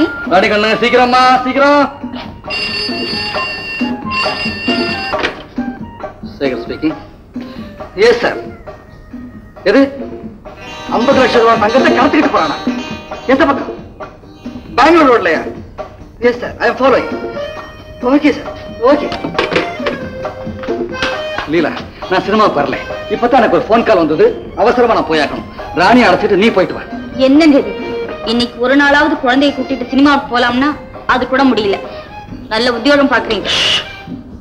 வா ராணி ராணி கண்ணு சீக்கிரமா சீக்கிரம். சேகர் ஸ்பீக்கிங் எஸ் சார் எது? ஐம்பது லட்சம் ரூபாய் தங்கத்தை கடத்திக்கிட்டு போறானா? எந்த பக்கம்? Bangalore ரோட்லயா yes sir I am following okay sir okay Leela நான் சினிமாவுக்கு வரல. இப்பதான் எனக்கு ஒரு ஃபோன் கால் வந்தது. அவசரமா நான் போயாக்கணும் ராணி அழைச்சிட்டு நீ போயிட்டு வா. என்னங்க இன்னைக்கு ஒரு நாளாவது குழந்தையை கூட்டிட்டு சினிமாவுக்கு போலாம்னா அது கூட முடியல. நல்ல உத்தியோகம் பாக்குறீங்க.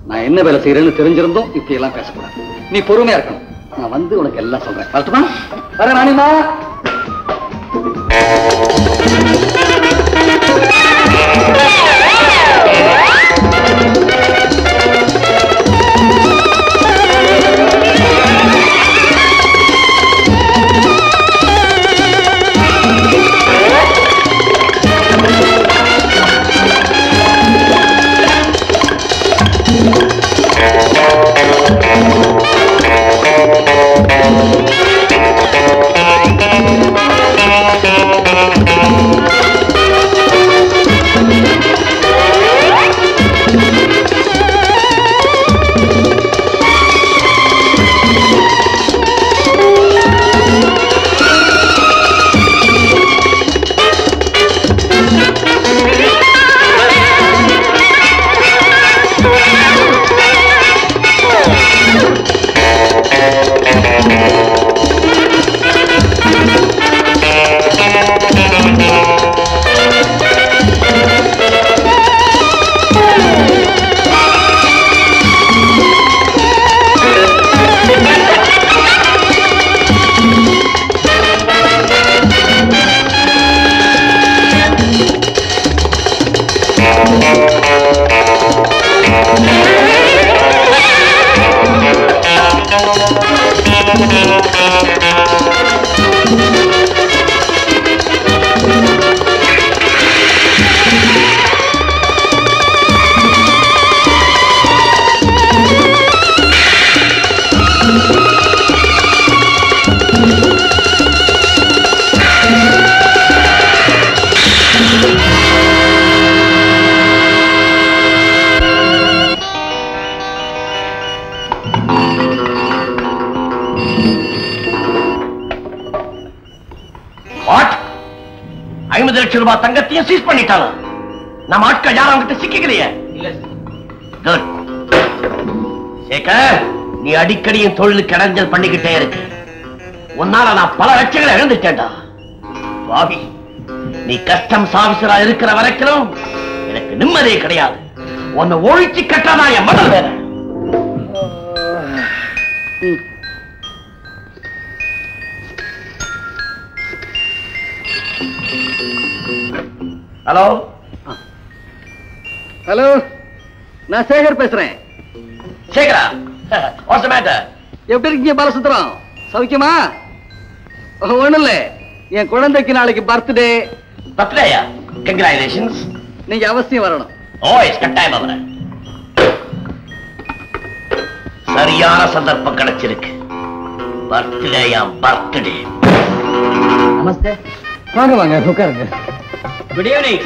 நான் என்ன வேலை செய்யறேன்னு தெரிஞ்சிருந்தோம் இப்படி எல்லாம் பேசக்கூடாது. நீ பொறுமையா இருக்கணும். நான் வந்து உனக்கு எல்லாம் சொல்றேன். வரட்டுமா? வர ராணிமா லட்சம் ரூபாய் தங்கத்தையும் சீஸ் பண்ணிட்டாங்க நம்ம ஆட்கள் யாரும் அவங்கிட்ட சிக்கிக்கலையே. குட் சேகர் நீ அடிக்கடி என் தொழிலுக்கு இடைஞ்சல் பண்ணிக்கிட்டே இருக்கு உன்னால நான் பல லட்சங்களை இழந்துட்டேன்டா. பாவி நீ கஸ்டம்ஸ் ஆபீசரா இருக்கிற வரைக்கும் எனக்கு நிம்மதியே கிடையாது. உன்னை ஒழிச்சு கட்டானா என் மடல் வேற நான் சேகர் பேசுறேன். சேகரா? வாட்ஸ் த மேட்டர் எப்படி இருக்கீங்க பாலசுந்தரம்? சௌக்கியமா? ஒண்ணும் இல்ல என் குழந்தைக்கு நாளைக்கு பர்த்டே பர்த்டேயா கங்க்ராச்சுலேஷன்ஸ் நீங்க அவசியம் வரணும். ஓ இஸ் கட்டாயம் வரேன் சரியான சந்தர்ப்பம் கிடைச்சிருக்கு. பர்த்டேயா பர்த்டே நமஸ்தே வாங்க வாங்க உட்காருங்க. குட் ஈவினிங்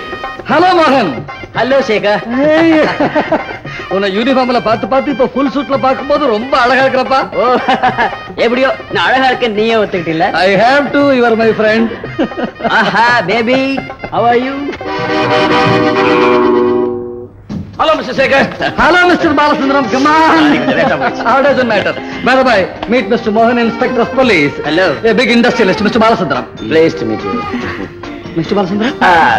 ஹலோ மோகன். ஹலோ சேகர் உன்னை யூனிஃபார்ம்ல பார்த்து பார்த்து இப்ப ஃபுல் சூட்ல பார்க்கும்போது ரொம்ப அழகா இருக்கிறப்பா எப்படியோ நான் அழகா இருக்கேன் நீயே ஒத்துக்கிட்டில்ல I have to your my friend Aha baby how are you hello mister Sekar hello mister Balasundaram come on How does it matter? By the way, meet Mr. Mohan, Inspector of Police. Hello. A big industrialist, Mr. Balasundaram. Pleased to Mr. Balasundaram?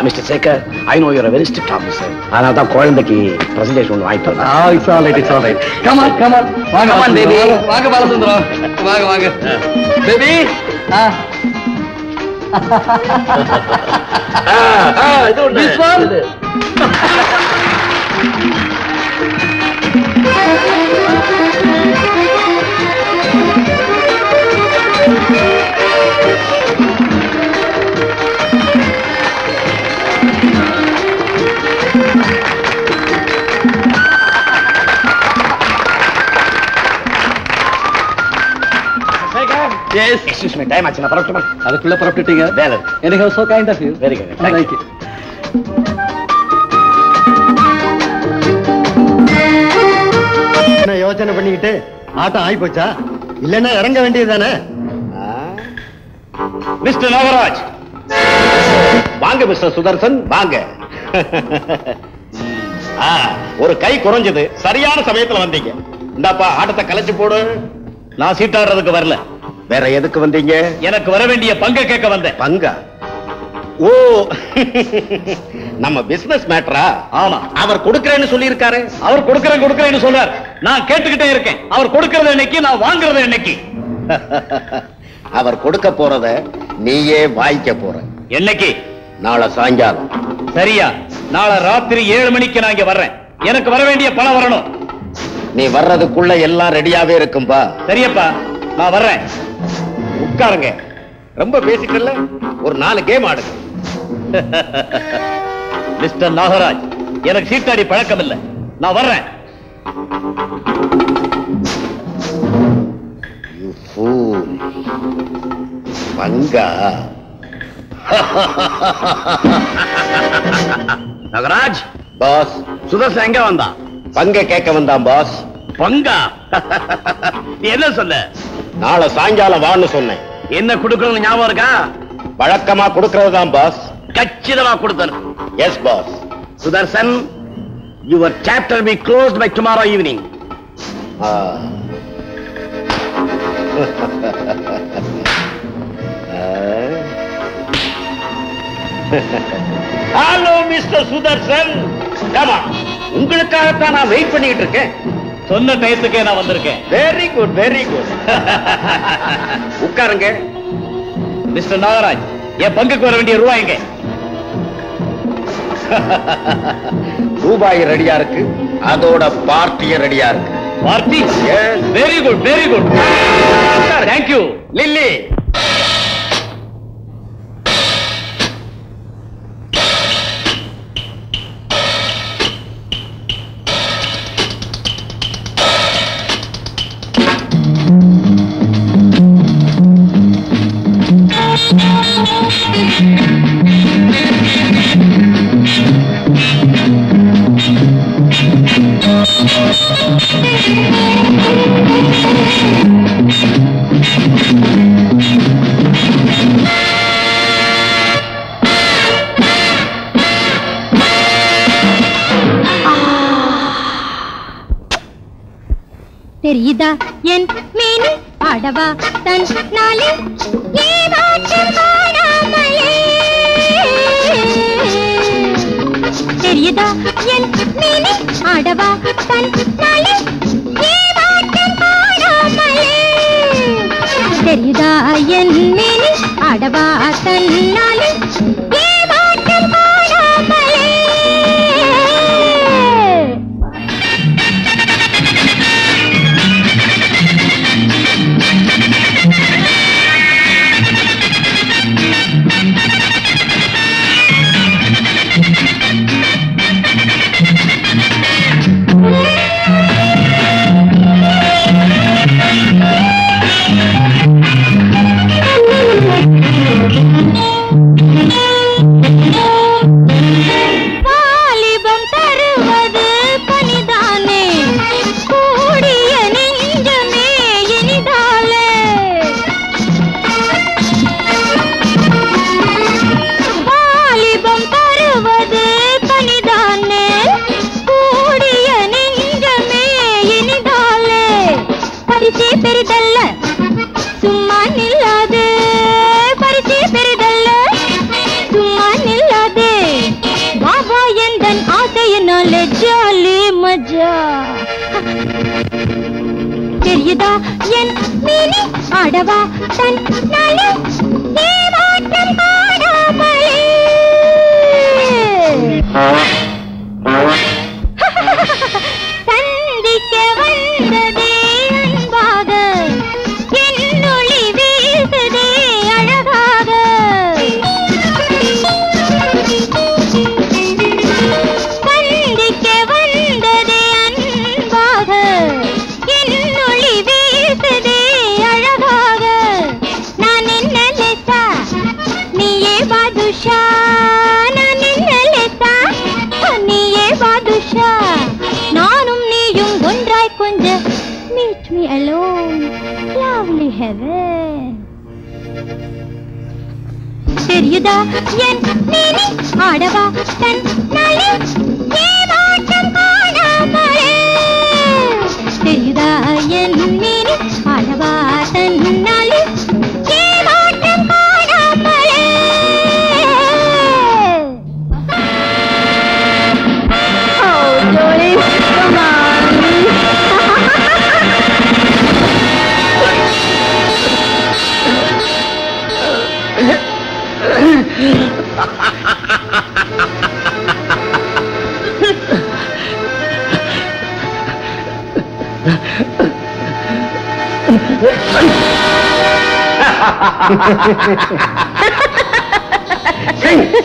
Mister Sekar I know you're very strict officer அதனால தான் குழந்தைக்கு presentation ஒன்று வாங்கிட்டு வந்தேன் Ah, it's all right, it's all right. Come on, come on. வாங்க, Balasundaram. baby. வாங்க, பாலசுந்தரம் வாங்க வாங்க பேபி ஆ This one? Yes excuse me time ஆச்சு நான் பரவட்டுமா அதுக்குள்ள புறப்பட்டுட்டீங்க? வேலை எனக்கு so kind of you Very good. Thank thank you என்ன யோசனை பண்ணிக்கிட்டு ஆட்டம் ஆகி போச்சா இல்லைன்னா இறங்க வேண்டியதுதானே? மிஸ்டர் நாகராஜ். வாங்க மிஸ்டர் சுதர்சன் வாங்க. ஆ, ஒரு கை குறைஞ்சது. சரியான சமயத்துல வந்தீங்க. இந்தாப்பா ஆட்டத்தை கலைச்சு போடு. நான் சீட்டாடுறதுக்கு வரல. வேற எதுக்கு வந்தீங்க? எனக்கு வர வேண்டிய பங்க கேட்க வந்தேன். பங்கா? ஓ நம்ம பிசினஸ் மேட்டரா ஆமா. அவர் கொடுக்கறேன்னு சொல்லியிருக்காரு. அவர் கொடுக்கறேன் கொடுக்கறேன்னு சொல்றார். நான் கேட்டுக்கிட்டே இருக்கேன். அவர் கொடுக்கறது என்னைக்கு நான் வாங்குறது என்னைக்கு? அவர் கொடுக்க போறத நீயே வாங்கிக்க போற. என்னைக்கு? நாளை சாயங்காலம். சரியா. நாளை ராத்திரி ஏழு மணிக்கு நான் இங்க வர்றேன். எனக்கு வர வேண்டிய பணம் வரணும். நீ வர்றதுக்குள்ள எல்லாம் ரெடியாவே இருக்கும்பா. சரியப்பா. நான் வர்றேன். உட்காருங்க. ரொம்ப பேசிக்கல ஒரு நாலு கேம் ஆடுங்க. மிஸ்டர் நாகராஜ் எனக்கு சீட்டாடி பழக்கம் இல்லை. நான் வர்றேன். பங்கா. நகராஜ் பாஸ் சுதர்சன் எங்க வந்தான்? பங்க கேட்க வந்தான் பாஸ் பங்கா? என்ன சொன்ன நாளை சாயங்காலம் வான்னு சொன்னேன். என்ன கொடுக்கணும் ஞாபகம் இருக்கா? வழக்கமா கொடுக்கறது தான் பாஸ் கச்சிதமா கொடுத்தன. Yes boss Sudarshan your chapter be closed by tomorrow evening hello mister Sudarshan உங்களுக்காகத்தான் நான் வெயிட் பண்ணிட்டு இருக்கேன். சொன்ன டயத்துக்கே நான் வந்திருக்கேன். வெரி குட் வெரி குட் உட்காருங்க. மிஸ்டர் நாகராஜ் என் பங்குக்கு வர வேண்டிய ரூபாய் எங்க? ரூபாய் ரெடியா இருக்கு. அதோட பார்ட்டிய ரெடியா இருக்கு. Party? Very good very good thank you Lily.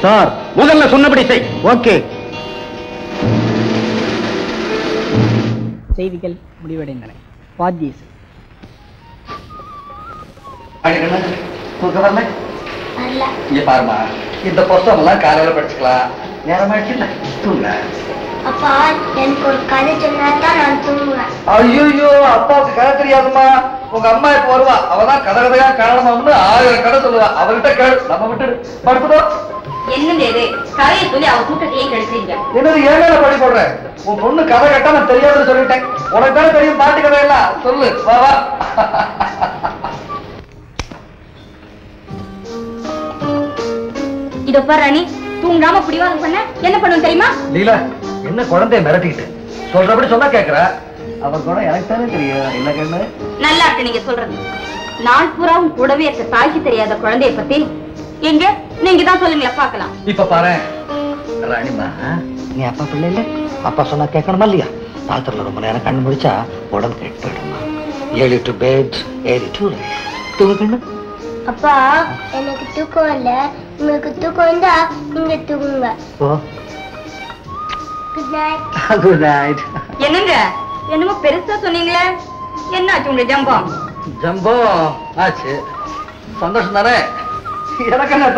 Sir. முதல்ல சொன்னபடி செய். ஓகே. செய்திகள் முடிவடைந்தன. வாத்தியஸ் தூக்கம் இங்க பாருமா இந்த புஸ்தகம் எல்லாம் காலையில படிச்சுக்கலாம். நேரமாயிடுச்சு இல்ல தூங்க அப்பா எனக்கு ஒரு கதை சொன்னா தான் நான் தூங்குவேன். ஐயோ அப்பாவுக்கு கதை தெரியாதுமா உங்க அம்மா இப்ப வருவா. அவதான் கதை கதையா காரணமாம்னு ஆயிரம் கதை சொல்லுவா. அவர்கிட்ட கேளு. நம்ம விட்டு இது கதையை சொல்லி அவ தூக்கத்தையே கெடுக்கிறீங்க என்னது ஏன் மேல படி போடுறேன் உன் பொண்ணு கதை கேட்டா நான் தெரியாதுன்னு சொல்லிட்டேன். உனக்கு தானே தெரியும் பாட்டு கதை எல்லாம் சொல்லு. வா வா. இதோ பாரு ராணி தூங்காம பிடிவாதம் பண்ண என்ன பண்ணும் தெரியுமா? லீலா என்ன குழந்தைய மிரட்டிக்கிட்டு? சொல்றபடி சொன்னா கேக்குறா? அவன் கூட எனக்கு தானே தெரியும். என்ன கண்ணு? நல்லா இருக்கு நீங்க சொல்றது. நாள் பூராவும் கூடவே இருக்க தாய்க்கு தெரியாத குழந்தைய பத்தி எங்க? நீங்க தான் சொல்லுங்களேன் பார்க்கலாம். இப்ப பாரு ராணிமா நீ அப்பா பிள்ளை இல்ல? அப்பா சொன்னா கேட்கணுமா இல்லையா? ராத்திரில ரொம்ப நேரம் கண்ணு முடிச்சா உடம்பு கெட்டு போயிடுமா? ஏழு டு பெட் ஏழு டு தூங்க கண்ணு. அப்பா எனக்கு தூக்கம் இல்ல உங்களுக்கு தூக்கம் இருந்தா நீங்க தூங்குங்க. Oh good night good night என்னங்க? என்னமோ பெருசா சொன்னீங்களே. என்னாச்சு உங்க ஜம்பம் ஜம்போ? ஆச்சு. சந்தோஷம் தானே? எனக்கு என்ன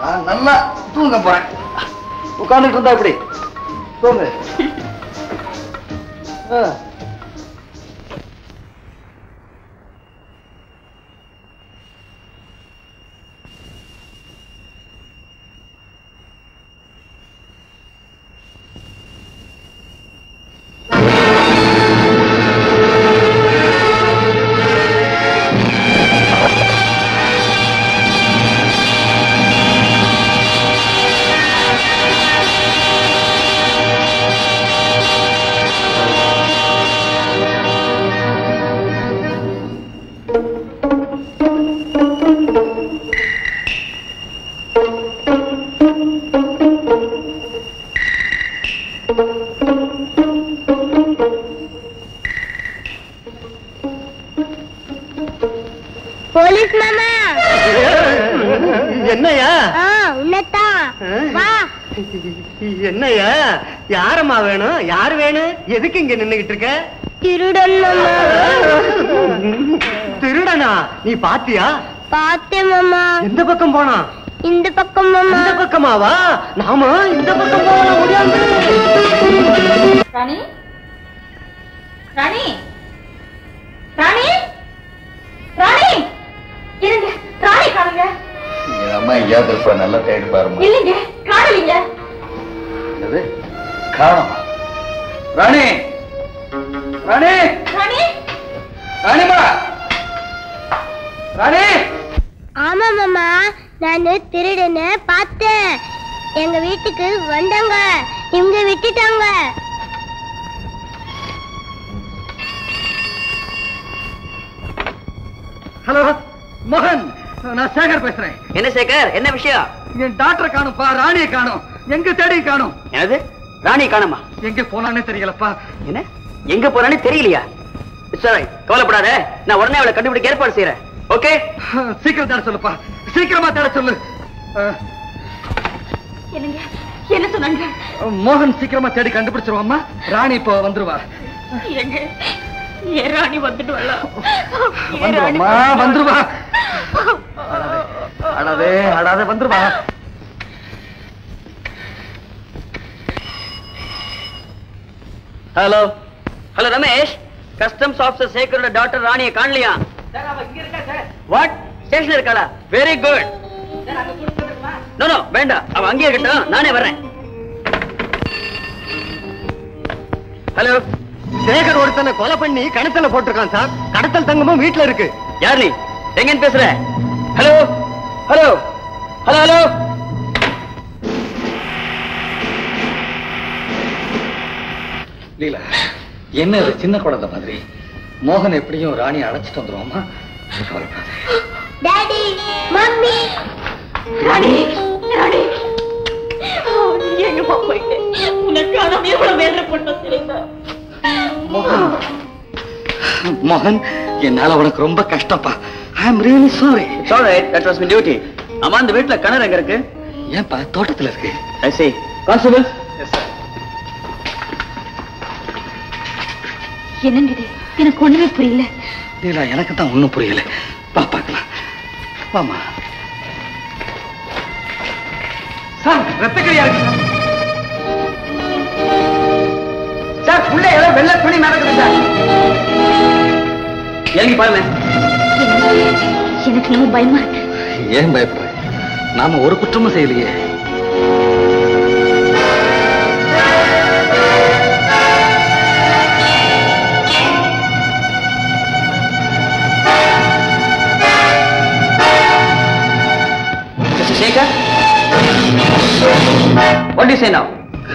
நான் நல்லா தூங்க போறேன். உட்கார்ந்துட்டு இருந்தா இப்படி தூங்கு. எதுக்கு இங்க நின்னுகிட்டு இருக்க? திருடன் திருடனா? நீ பாத்தியா? பார்த்தேன் மாமா. எந்த பக்கம் போனா? இந்த பக்கம் மாமா. இந்த பக்கமாவா? நாம இந்த பக்கம் போகலாம் முடியாது ராணி? ராணி? ராணி? ராணி? இருங்க ராணி காணுங்க. அம்மா நல்லா தேடி பாருமா இல்லைங்க காணலீங்க. என்னது? காணமா? ராணி! ராணி! ராணி! ராணிமா ராணி! ஆமா மாமா. நானு திருடனை பார்த்தேன். எங்க வீட்டுக்கு வந்தாங்க. இவங்க விட்டுட்டாங்க. ஹலோ மோகன் நான் சேகர் பேசுறேன். என்ன சேகர்? என்ன விஷயம்? என் டாக்டரை காணும்ப்பா ராணியை காணும் எங்க தேடி காணும். என்னது? ராணி காணமா? எங்க போனானே தெரியலப்பா. என்ன? எங்க போறானே தெரியலையா? சரி கவலைப்படாத. நான் உடனே அவளை கண்டுபிடிக்க ஏற்பாடு செய்யறேன் ஓகே சீக்கிரம் தேட சொல்லுப்பா. சீக்கிரமா தேட சொல்லு. என்னங்க? என்ன சொன்னாங்க? மோகன் சீக்கிரமா தேடி கண்டுபிடிச்சிருவாம்மா. ராணி இப்போ வந்துருவா. எங்க ஏ ராணி வந்துட்டு வரலாம் வந்துருவாம்மா வந்துருவா. அழாதே அழாதே வந்துருவா. Hello. Hello Ramesh. Customs officer சேகரோட doctor ராணியை காணலையா? வாட் ஸ்டேஷன்ல இருக்காளா? வெரி குட் நோ நோ வேண்டாம். அவ அங்கேயே இருக்கட்டும். நானே வர்றேன். ஹலோ. சேகர் ஒருத்தனை கொலை பண்ணி கணத்துல போட்டிருக்கான் சார் கடத்தல் தங்கமும் வீட்டுல இருக்கு. யார் நீ? எங்கன்னு பேசுற? Hello. Hello. Hello hello. Leela என்ன இது சின்ன குழந்தை மாதிரி? மோகன் எப்படியும் ராணி அழைச்சிட்டு வந்துருவோமா. டாடி மம்மி ராணி ராணி எங்கம்மா உனக்கு எவ்வளவு தெரியுமா? மோகன் மோகன் என்னால உனக்கு ரொம்ப கஷ்டப்பா I am really sorry sorry that was my duty அம்மா இந்த வீட்ல கிணறு எங்க இருக்கு? ஏன்பா தோட்டத்துல இருக்கு. ஐ see. கான்ஸ்டபிள் என்னங்க இது எனக்கு ஒண்ணுமே புரியல. லீலா எனக்கு தான் ஒண்ணும் புரியல. வா பார்க்கலாம். வாமா சார் ரத்தக்கரியா இருக்கு சார். உள்ள ஏதோ வெள்ள துணி நடக்குது சார். இறங்கி பாருங்க. எனக்கு நம்ம பயமா ஏன் பயப்படுற நாம ஒரு குற்றமும் செய்யலையே. Mister Sekar what you say now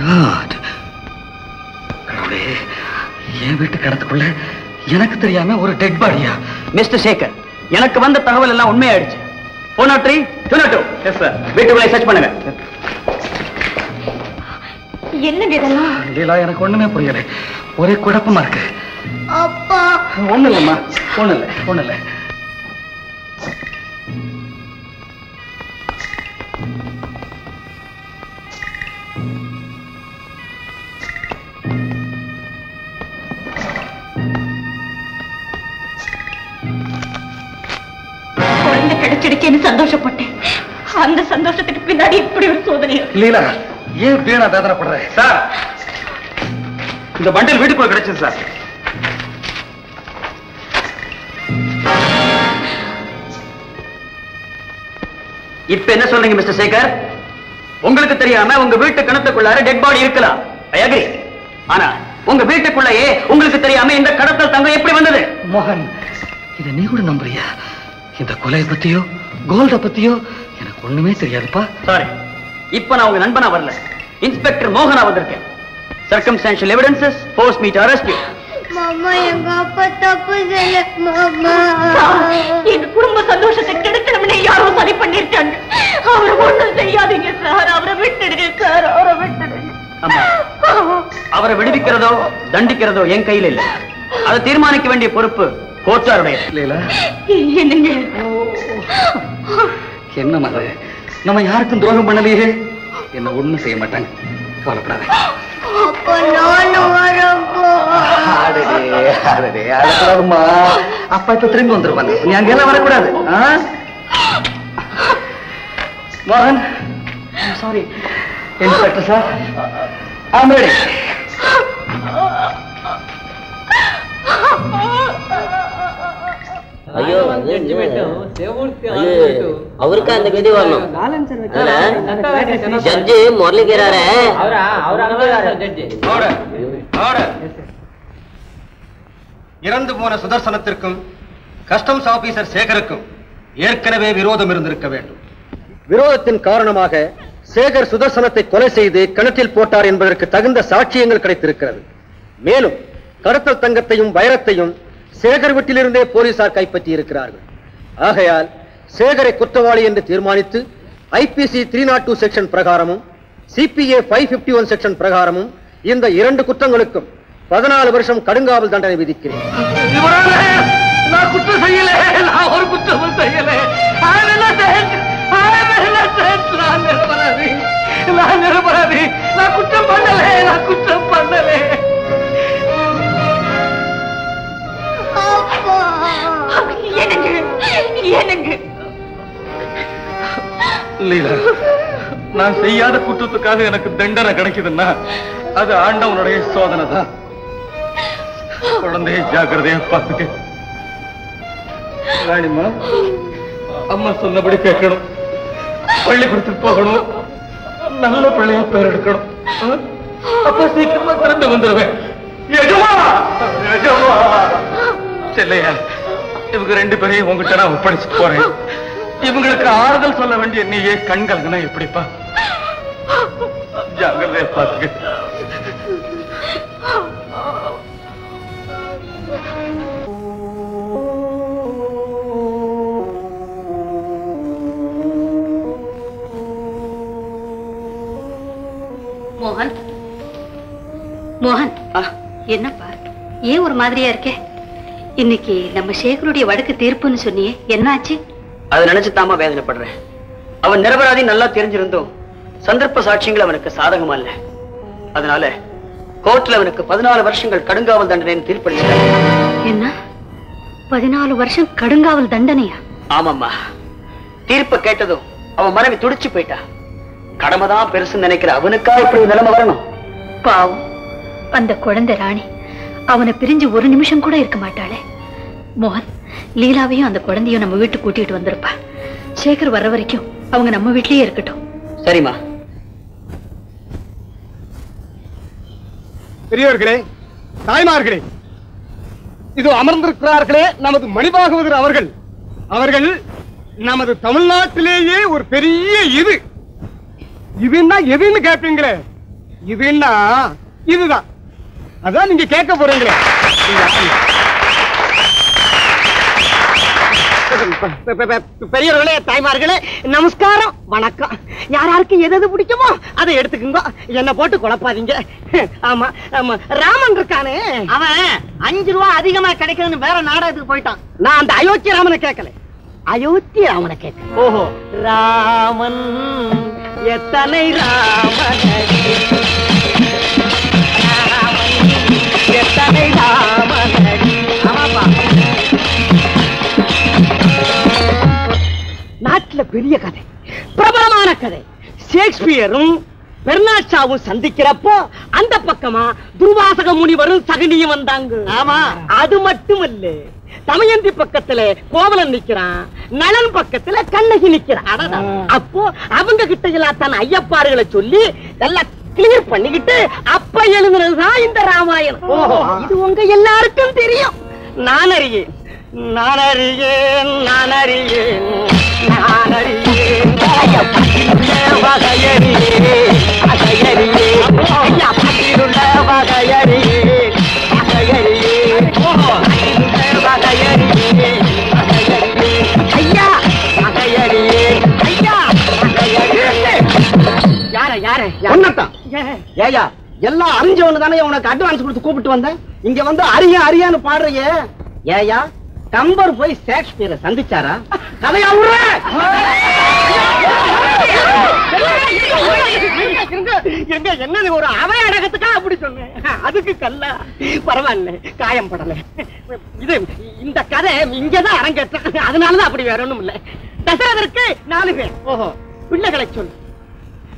God. கடவுளே என் வீட்டு கிடத்துக்குள்ள எனக்கு தெரியாம ஒரு டெட் பாடியா மிஸ்டர் சேகர் எனக்கு வந்த தகவல் எல்லாம் உண்மையாயிடுச்சு. Four nought three two nought two yes sir வீட்டுக்குள்ளே சர்ச் பண்ணுங்க. என்னங்க இதெல்லாம்? லீலா எனக்கு ஒண்ணுமே புரியல. ஒரே குழப்பமா இருக்கு. அப்பா. ஒண்ணு இல்லம்மா ஒண்ணு இல்ல ஒண்ணு இல்ல சந்தோஷப்பட்டேன். அந்த சந்தோஷத்துக்கு பின்னாடி இப்படி ஒரு சோதனை லீலா ஏன் வீணா வேதனைப்படுற சார் இந்த பண்டில் வீட்டுக்குள்ள கிடைச்சது சார். இப்ப என்ன சொல்றீங்க மிஸ்டர் சேகர்? உங்களுக்கு தெரியாம உங்க வீட்டு கிணத்துக்குள்ளார டெட் பாடி இருக்கலாம். ஐ அக்ரி ஆனா உங்க வீட்டுக்குள்ளேயே உங்களுக்கு தெரியாம இந்த கடத்தல் தங்கம் எப்படி வந்தது? மோகன் இத நீ கூட நம்புறியா? இந்த கொலையை பத்தியோ? கோல்ட பத்தியோ? எனக்கு ஒண்ணுமே தெரியாதுப்பா. சாரி இப்ப நான் உங்க நண்பனா வரல. இன்ஸ்பெக்டர் மோகனா வந்திருக்கேன். Circumstantial evidences force me to arrest you மாமா எங்க அப்பா தப்பு செய்யல மாமா. எங்க குடும்ப சந்தோஷத்தை கெடுக்கணும்னு யாரோ சரி பண்ணிருக்காங்க அவரை ஒண்ணும் செய்யாதீங்க சார். அவரை விட்டுடுங்க சார். அவரை விட்டுடுங்க. ஆமா அவரை விடுவிக்கிறதோ தண்டிக்கிறதோ என் கையில் இல்லை. அதை தீர்மானிக்க வேண்டிய பொறுப்பு கோச்சாருடைய என்னங்க? என்ன அது நம்ம யாருக்கும் துரோகம் பண்ணலையே? என்ன ஒண்ணும் செய்ய மாட்டாங்க. கவலைப்படாத. அப்பா இப்ப திரும்பி வந்துருவாங்க. நீ அங்கெல்லாம் வரக்கூடாது? மோகன். Sorry inspector sir? ஆம் ரெடி அந்த வரணும் இறந்து போன சுதர்சனத்திற்கும் கஸ்டம்ஸ் ஆபீசர் சேகருக்கும் ஏற்கனவே விரோதம் இருந்திருக்க வேண்டும். விரோதத்தின் காரணமாக சேகர் சுதர்சனத்தை கொலை செய்து கிணற்றில் போட்டார் என்பதற்கு தகுந்த சாட்சியங்கள் கிடைத்திருக்கிறது. மேலும் கடத்தல் தங்கத்தையும் வைரத்தையும் சேகர் வீட்டிலிருந்தே போலீசார் கைப்பற்றி இருக்கிறார்கள் ஆகையால் சேகரை குற்றவாளி என்று தீர்மானித்து IPC three nought two section பிரகாரமும் CPA five fifty one section பிரகாரமும் இந்த இரண்டு குற்றங்களுக்கும் பதினாலு வருஷம் கடுங்காவல் தண்டனை விதிக்கிறேன். நான் குற்றம் பண்ணலே நான் குற்றம் பண்ணலே. அப்பா என்னங்க? என்னங்க? லீலா நான் செய்யாத குற்றத்துக்காக எனக்கு தண்டனை கிடைக்குதுன்னா அது ஆண்டவனுடைய சோதனை தான் குழந்தைய ஜாக்கிரதையா பார்த்துக்க. ராணிமா அம்மா சொன்னபடி கேட்கணும். பள்ளிக்கூடத்துக்கு போகணும். நல்ல பிள்ளையா பேர் எடுக்கணும். அப்ப சீக்கிரமா திறந்து வந்துருவேன். எஜமா! எஜமா! செல்லையா இவங்க ரெண்டு பேரையும் உங்ககிட்ட நான் ஒப்படைச்சு போறேன். இவங்களுக்கு ஆறுதல் சொல்ல வேண்டிய நீயே கண்கலங்கனா எப்படிப்பா? ஜாகிரதையா பாத்துக்க. மோகன் மோகன் என்னப்பா? ஏன் ஒரு மாதிரியா இருக்கே? இன்னைக்கு நம்ம சேகருடைய வழக்கு தீர்ப்புன்னு சொன்னியே என்னாச்சு? அதை நினைச்சு தாமா வேதனைப்படுறேன். அவன் நிரபராதி நல்லா தெரிஞ்சிருந்தும் சந்தர்ப்ப சாட்சியங்கள் அவனுக்கு சாதகமா இல்ல. அதனால கோர்ட்ல அவனுக்கு பதினாலு வருஷங்கள் கடுங்காவல் தண்டனைன்னு தீர்ப்பளிச்சிட்டாங்க. என்ன? பதினாலு வருஷம் கடுங்காவல் தண்டனையா? ஆமாம்மா. தீர்ப்பை கேட்டதும் அவன் மனைவி துடிச்சு போயிட்டா. கடமைதான் பெருசுன்னு நினைக்கிற அவனுக்கா இப்படி நிலைமை வரணும்? பாவம். அந்த குழந்தை ராணி அவனை பிரிஞ்சு ஒரு நிமிஷம் கூட இருக்க மாட்டாளே. மோகன் லீலாவையும் அந்த குழந்தையும் நம்ம வீட்டுக்கு கூட்டிட்டு வந்திருப்பா. சேகர் வர்ற வரைக்கும் அவங்க நம்ம வீட்லயே இருக்கட்டும். சரிம்மா. பெரியவர்களே தாய்மார்களே இது அமர்ந்திருக்கிறார்களே நமது மணிபாகவதர் அவர்கள். அவர்கள் நமது தமிழ்நாட்டிலேயே ஒரு பெரிய இது. இதுன்னா எதுன்னு கேட்பீங்களே இதுன்னா இதுதான். அதான் நீங்க கேட்க போறீங்களே. பெரியவர்களே தாய்மார்களே நமஸ்காரம் வணக்கம். யாராருக்கு எது எது பிடிக்குமோ அதை எடுத்துக்குங்க. என்ன போட்டு குழப்பாதீங்க. ஆமா ஆமா. ராமன் இருக்கானே. அவன் அஞ்சு ரூபா அதிகமா கிடைக்குதுன்னு வேற நாடகத்துக்கு போயிட்டான். நான் அந்த அயோத்தி ராமனை கேட்கல. அயோத்தி ராமனை கேட்க ஓஹோ. ராமன் எத்தனை ராமன் ராமனடி நாட்டுல பெரிய கதை. பிரபலமான கதை. ஷேக்ஸ்பியரும் பெர்னாட்சாவும் சந்திக்கிறப்போ அந்த பக்கமா துர்வாசக முனிவரும் சகுனியும் வந்தாங்க. ஆமா. அது மட்டுமல்ல தமயந்தி பக்கத்துல கோவலன் நிக்கிறான் நலன் பக்கத்துல கண்ணகி நிக்கிறான். அப்போ அவங்க கிட்ட எல்லாம் தன் ஐயப்பாறுகளை சொல்லி நல்லா கிளியர் பண்ணிக்கிட்டு அப்ப எழுதுனதுதான் இந்த ராமாயணம். இது உங்க எல்லாருக்கும் தெரியும். நான் அறியேன். நான் அறியேன் நான் அறியேன் நான் அறியேன். வகையறியே, வகையறியே. வகையறியே, வகையறியே. ஒன்னதான் ஏயா எல்லாம் அறிஞ்சவனு தானே உனக்கு அட்வான்ஸ் கொடுத்து கூப்பிட்டு வந்தேன். இங்க வந்து அரிய அரியான்னு பாடுறியே. ஏயா கம்பர் போய் ஷேக்ஸ்பியரை சந்திச்சாரா? கதையா விடுற எங்க என்னது ஒரு அவை அடகத்துக்கா அப்படி சொன்னேன் அதுக்கு கல்ல. பரவாயில்ல காயம் படல. இது இந்த கதை இங்கதான் அரங்கேற்றம் அதனாலதான் அப்படி வேற ஒண்ணும் இல்ல தசரதற்கு நாலு பேர். ஓஹோ பிள்ளைகளை சொல்லு.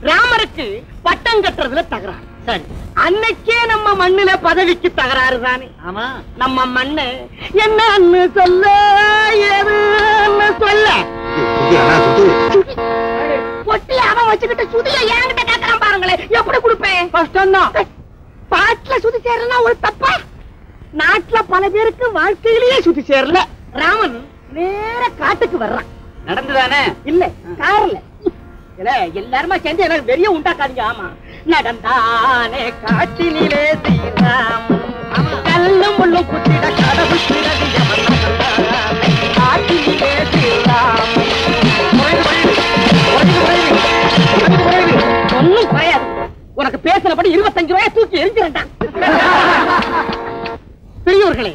ராமருக்கு பட்டம் கட்டுறதுல தகராறு. சரி. அன்னைக்கே நம்ம மண்ணுல பதவிக்கு தகராறு தானே. ஆமா. நம்ம மண்ணு என்னன்னு சொல்ல ஏதுன்னு சொல்ல. பொட்டி அவன் வச்சுக்கிட்டு சுதிய என்கிட்ட கேட்கறான் பாருங்களேன் எப்படி கொடுப்பேன்? கஷ்டம் தான் பாட்டுல சுதி சேரலன்னா ஒரு தப்பா? நாட்டுல பல பேருக்கு வாழ்க்கையிலேயே சுத்தி சேரல. ராமன் நேர காட்டுக்கு வர்றான். நடந்துதானே? இல்ல கார்ல. இல்ல எல்லாருமா சேர்ந்து எனக்கு வெறிய உண்டாக்காதீங்க. ஆமா. நடந்தானே காட்டினிலே ஸ்ரீராம் கல்லும் முள்ளும் குத்திட கடவுள் ஸ்ரீராம் ஒன்னும் குறையாது. உனக்கு பேசினபடி இருபத்தஞ்சு ரூபாய் தூக்கி எரிஞ்சிருந்தான் பெரியோர்களே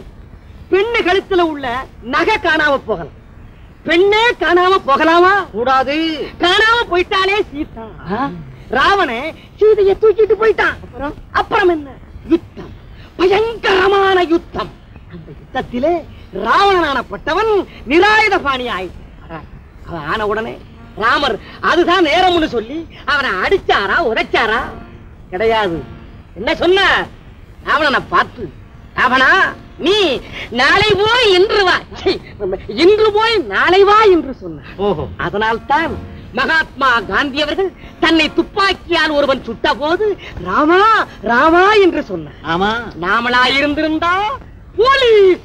பெண்ணு கழுத்துல உள்ள நகை காணாம போகலாம் பெண்ணே காணாம போகலாமா? கூடாது. காணாம போயிட்டாலே சீதா. ராவணே சீதையை தூக்கிட்டு போயிட்டான். அப்புறம்? என்ன? யுத்தம். பயங்கரமான யுத்தம். அந்த யுத்தத்திலே ராவணனானப்பட்டவன் நிராயுத பாணி ஆயிட்டான் அவன் ஆன உடனே ராமர் அதுதான் நேரம்னு சொல்லி அவனை அடிச்சாரா உதைச்சாரா? கிடையாது. என்ன சொன்ன? ராவணனை பார்த்து ராவணா நீ நாளை போய் இன்று வா. இன்று போய் நாளை வா என்று சொன்னார். ஓஹோ. அதனால்தான் மகாத்மா காந்தி அவர்கள் தன்னை துப்பாக்கியால் ஒருவன் சுட்ட போது ராமா ராமா என்று சொன்னார். ஆமா. நாமளா இருந்திருந்தா போலீஸ்!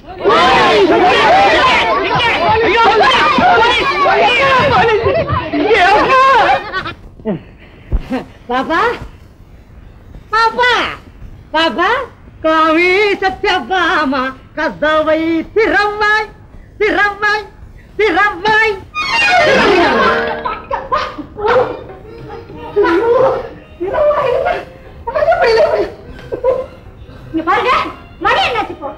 பாப்பா பாப்பா. பாப்பா. காவி சத்யபாமா கதவை திறவாய் திறவாய் திறவாய் பாருங்க மணி என்னாச்சு இப்போ?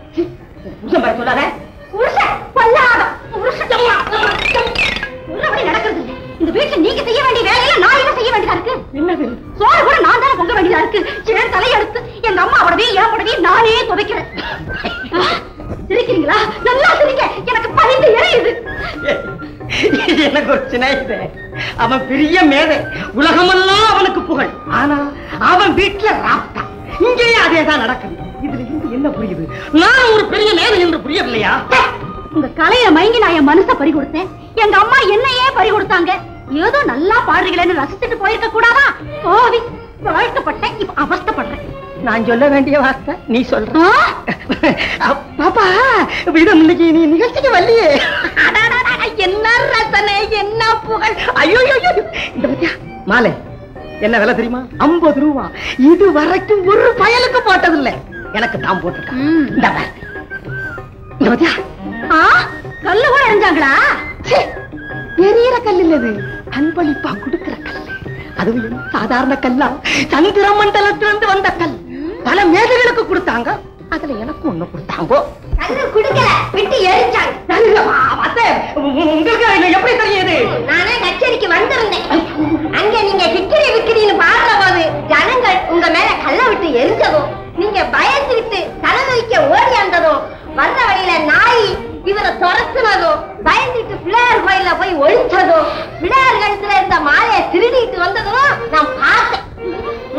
புருஷன் பாரு சொல்லாத. புருஷன் பொல்லாத. புருஷன் நடக்கிறது இல்லை. இந்த வீட்டுல நீங்க செய்ய வேண்டிய வேலையில நான் என்ன செய்ய வேண்டியதா இருக்கு? என்னது? சோறு கூட நான் தானே பொங்க வேண்டியதா இருக்கு? என் தலையெடுத்து எங்க அம்மா உடனே என் உடனே நானே துவைக்கிறேன். சிரிக்கிறீங்களா? நல்லா சிரிக்க எனக்கு பணிந்து எரியுது. எனக்கு ஒரு சின்ன இது. அவன் பெரிய மேதை. உலகமெல்லாம் அவனுக்கு புகழ். ஆனா அவன் வீட்டுல ராப்டா இங்கேயும் அதேதான் நடக்குது. இதுல இருந்து என்ன புரியுது? நான் ஒரு பெரிய மேதை என்று புரியவில்லையா? உங்க கலையில மயங்கி நான் என் மனச பறி கொடுத்தேன். எங்க அம்மா என்னையே பறி கொடுத்தாங்க. ஏதோ நல்லா பாடுறீங்களேன்னு ரசிச்சுட்டு போயிருக்க கூடாதா? கோவி வாழ்க்கப்பட்டேன் இப்ப அவஸ்தைப்படுறேன். நான் சொல்ல வேண்டிய வார்த்தை நீ சொல்ற. பாப்பா இது இன்னைக்கு நீ நிகழ்ச்சிக்கு வரலையே என்ன ரசனை என்ன புகழ். ஐயோ. இந்த பத்தியா மாலை. என்ன விலை தெரியுமா? ஐம்பது ரூபா. இது வரைக்கும் ஒரு பயலுக்கு போட்டதில்லை. எனக்கு தான் போட்டிருக்கான். இந்த பத்தியா கல்லு கூட எரிஞ்சாங்களா? ச்சே, எரியற கல் இல்லது அன்பளிப்பா கொடுக்கிற கல் அதுவும் சாதாரண கல்லா. சந்திர மண்டலத்திலிருந்து வந்த கல். பல மேதைகளுக்கு கொடுத்தாங்க. அதுல எனக்கு ஒண்ணு கொடுத்தாங்க. உங்களுக்கு எப்படி தெரியுது? நானே கச்சேரிக்கு வந்திருந்தேன். அங்க நீங்க விக்கிரி விக்கிரின்னு பாடுற போது ஜனங்கள் உங்க மேல கல்ல விட்டு எரிஞ்சதும். நீங்க பயந்துகிட்டு தலைமைக்க ஓடியாந்ததும் வர்ற வழியில நாய் இவரை துரத்துனதும் பயந்துட்டு பிள்ளையார் கோயில போய் ஒழிச்சதும் பிள்ளையார் கழுத்துல இருந்த மாலையை திருடிட்டு வந்ததும் நான் பார்த்தேன்.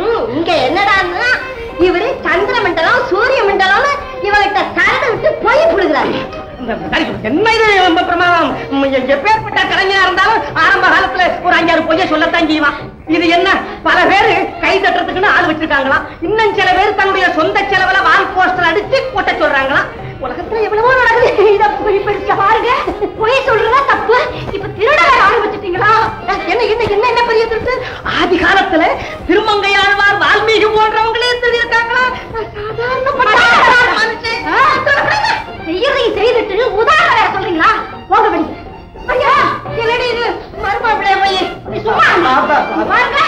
ம், இங்க என்னடான்னா இவரு சந்திர மண்டலம் சூரிய மண்டலம்னு இவகிட்ட சண்டை விட்டு போய் புடுகிறாரு என்ன இது? பிரமாதம். எப்பேற்பட்ட கலைஞனா இருந்தாலும் ஆரம்ப காலத்துல ஒரு அஞ்சாறு பொய்ய சொல்லத்தான் செய்வான். இது என்ன? பல பேரு கை தட்டுறதுக்குன்னு ஆள் வச்சிருக்காங்களாம். இன்னும் சில பேர் தன்னுடைய சொந்த செலவுல வால் போஸ்டர் அடிச்சு கொட்ட சொல்றாங்களாம். உலகத்துல எவ்வளவோ நடக்குது. இத பெருசா பாருங்க. பொய் சொல்றதா தப்பு. இப்ப திருட ஆரம்பிச்சிட்டீங்களா? என்ன என்ன என்ன என்ன பெரிய திருட்டு? ஆதி காலத்துல திருமங்கையாழ்வார் வால்மீகி போன்றவங்களே இருக்காங்களா சாதாரண மனுஷன் செய்யறதையும் செய்துட்டு உதாரணம் சொல்றீங்களா? போக வெளியே. ஐயா என்னடி இது? மருமாப்பிள்ளை போய். நீ சும்மா. பாருங்க.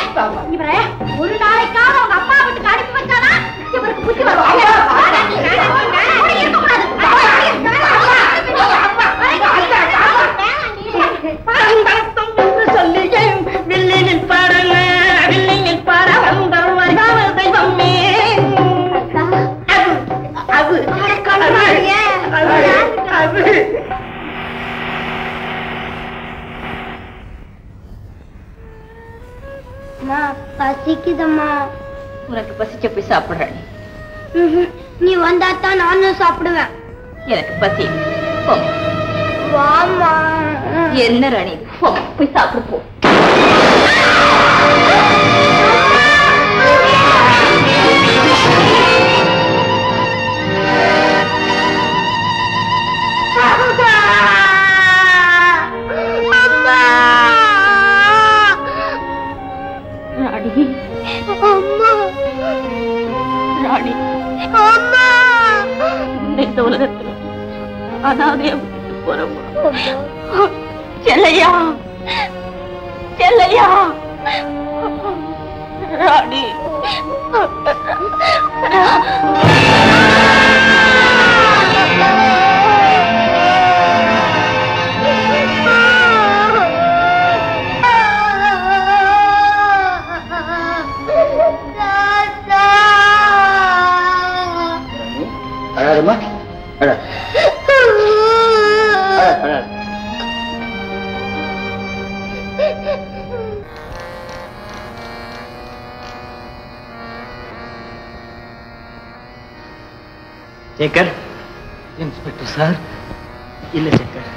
இவரை ஒரு நாளைக்காவது அவங்க அப்பா வீட்டுக்கு அனுப்பி வச்சானா இவருக்கு புத்தி வரும். அப்படி இருக்கக்கூடாது. அம்மா பசிக்குதம்மா. உனக்கு பசிச்ச போய் சாப்பிடுறேன். நீ வந்தா தான் நானும் சாப்பிடுவேன். எனக்கு பசி என்ன ராணி? போய் சாப்பிடு போ. ராணி இந்த உலகத்துல அனாதையா விட்டுட்டு செல்லையா? செல்லையா? ராணி! Sekar inspector sir. இல்ல சங்கர்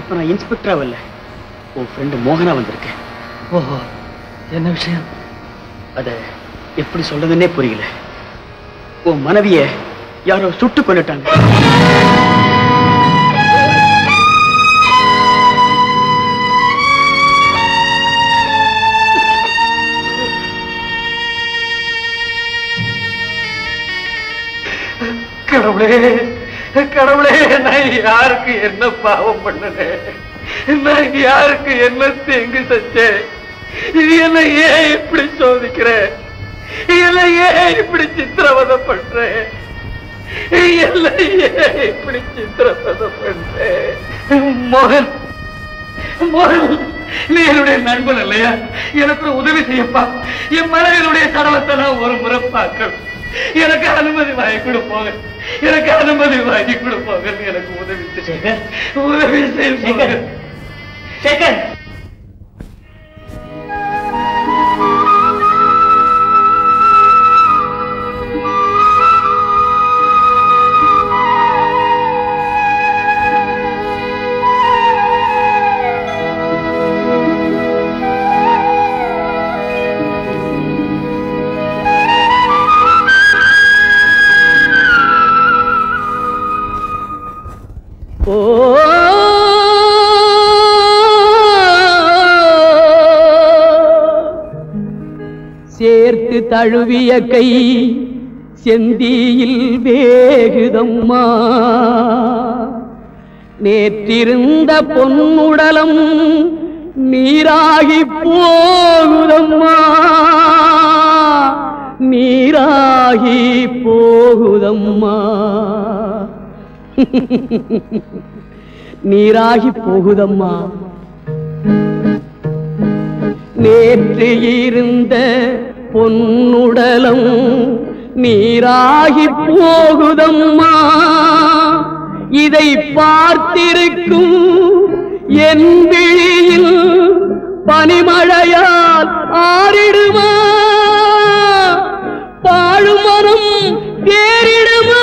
இப்ப நான் இன்ஸ்பெக்டரா வரல. உன் ஃப்ரெண்டு மோகனா வந்திருக்கேன் ஓஹோ என்ன விஷயம்? அத எப்படி சொல்றதுன்னே புரியல. உன் மனைவிய யாரோ சுட்டு கொண்டுட்டாங்க கடவுளே கடவுளே நான் யாருக்கு என்ன பாவம் பண்ணனேன் நான் யாருக்கு என்ன தீங்கு செஞ்சேன் இது என்ன ஏன் இப்படி சோதிக்கிற இதெல்லாம் ஏன் இப்படி சித்திரவதை பண்றேன்? ஏன் இப்படி சித்திரவதை பண்ற மோகன் மோகன் நீ என்னுடைய நண்பன் இல்லையா? எனக்கு ஒரு உதவி செய்யப்பா. என் மனைவியுடைய சடலத்தை நான் ஒரு முறை பார்க்கணும். எனக்கு அனுமதி வாங்கி கொடுப்போங்க எனக்கு அனுமதி வாங்கி கொடுப்போங்க எனக்கு உதவி செய்ய உதவி செய்ய சேகர். சேர்த்து தழுவிய கை செந்தியில் வேகுதம்மா. நேற்றிருந்த பொன்னுடலம் நீராகி போகுதம்மா. நீராகி போகுதம்மா. நீராகி போகுதம்மா. நேற்று இருந்த பொன்னுடலம் நீராகி போகுதம்மா. இதை பார்த்திருக்கும் என் விழியில் பனிமழையால் ஆறிடுமா? பாழுமனம் தேறிடுமா?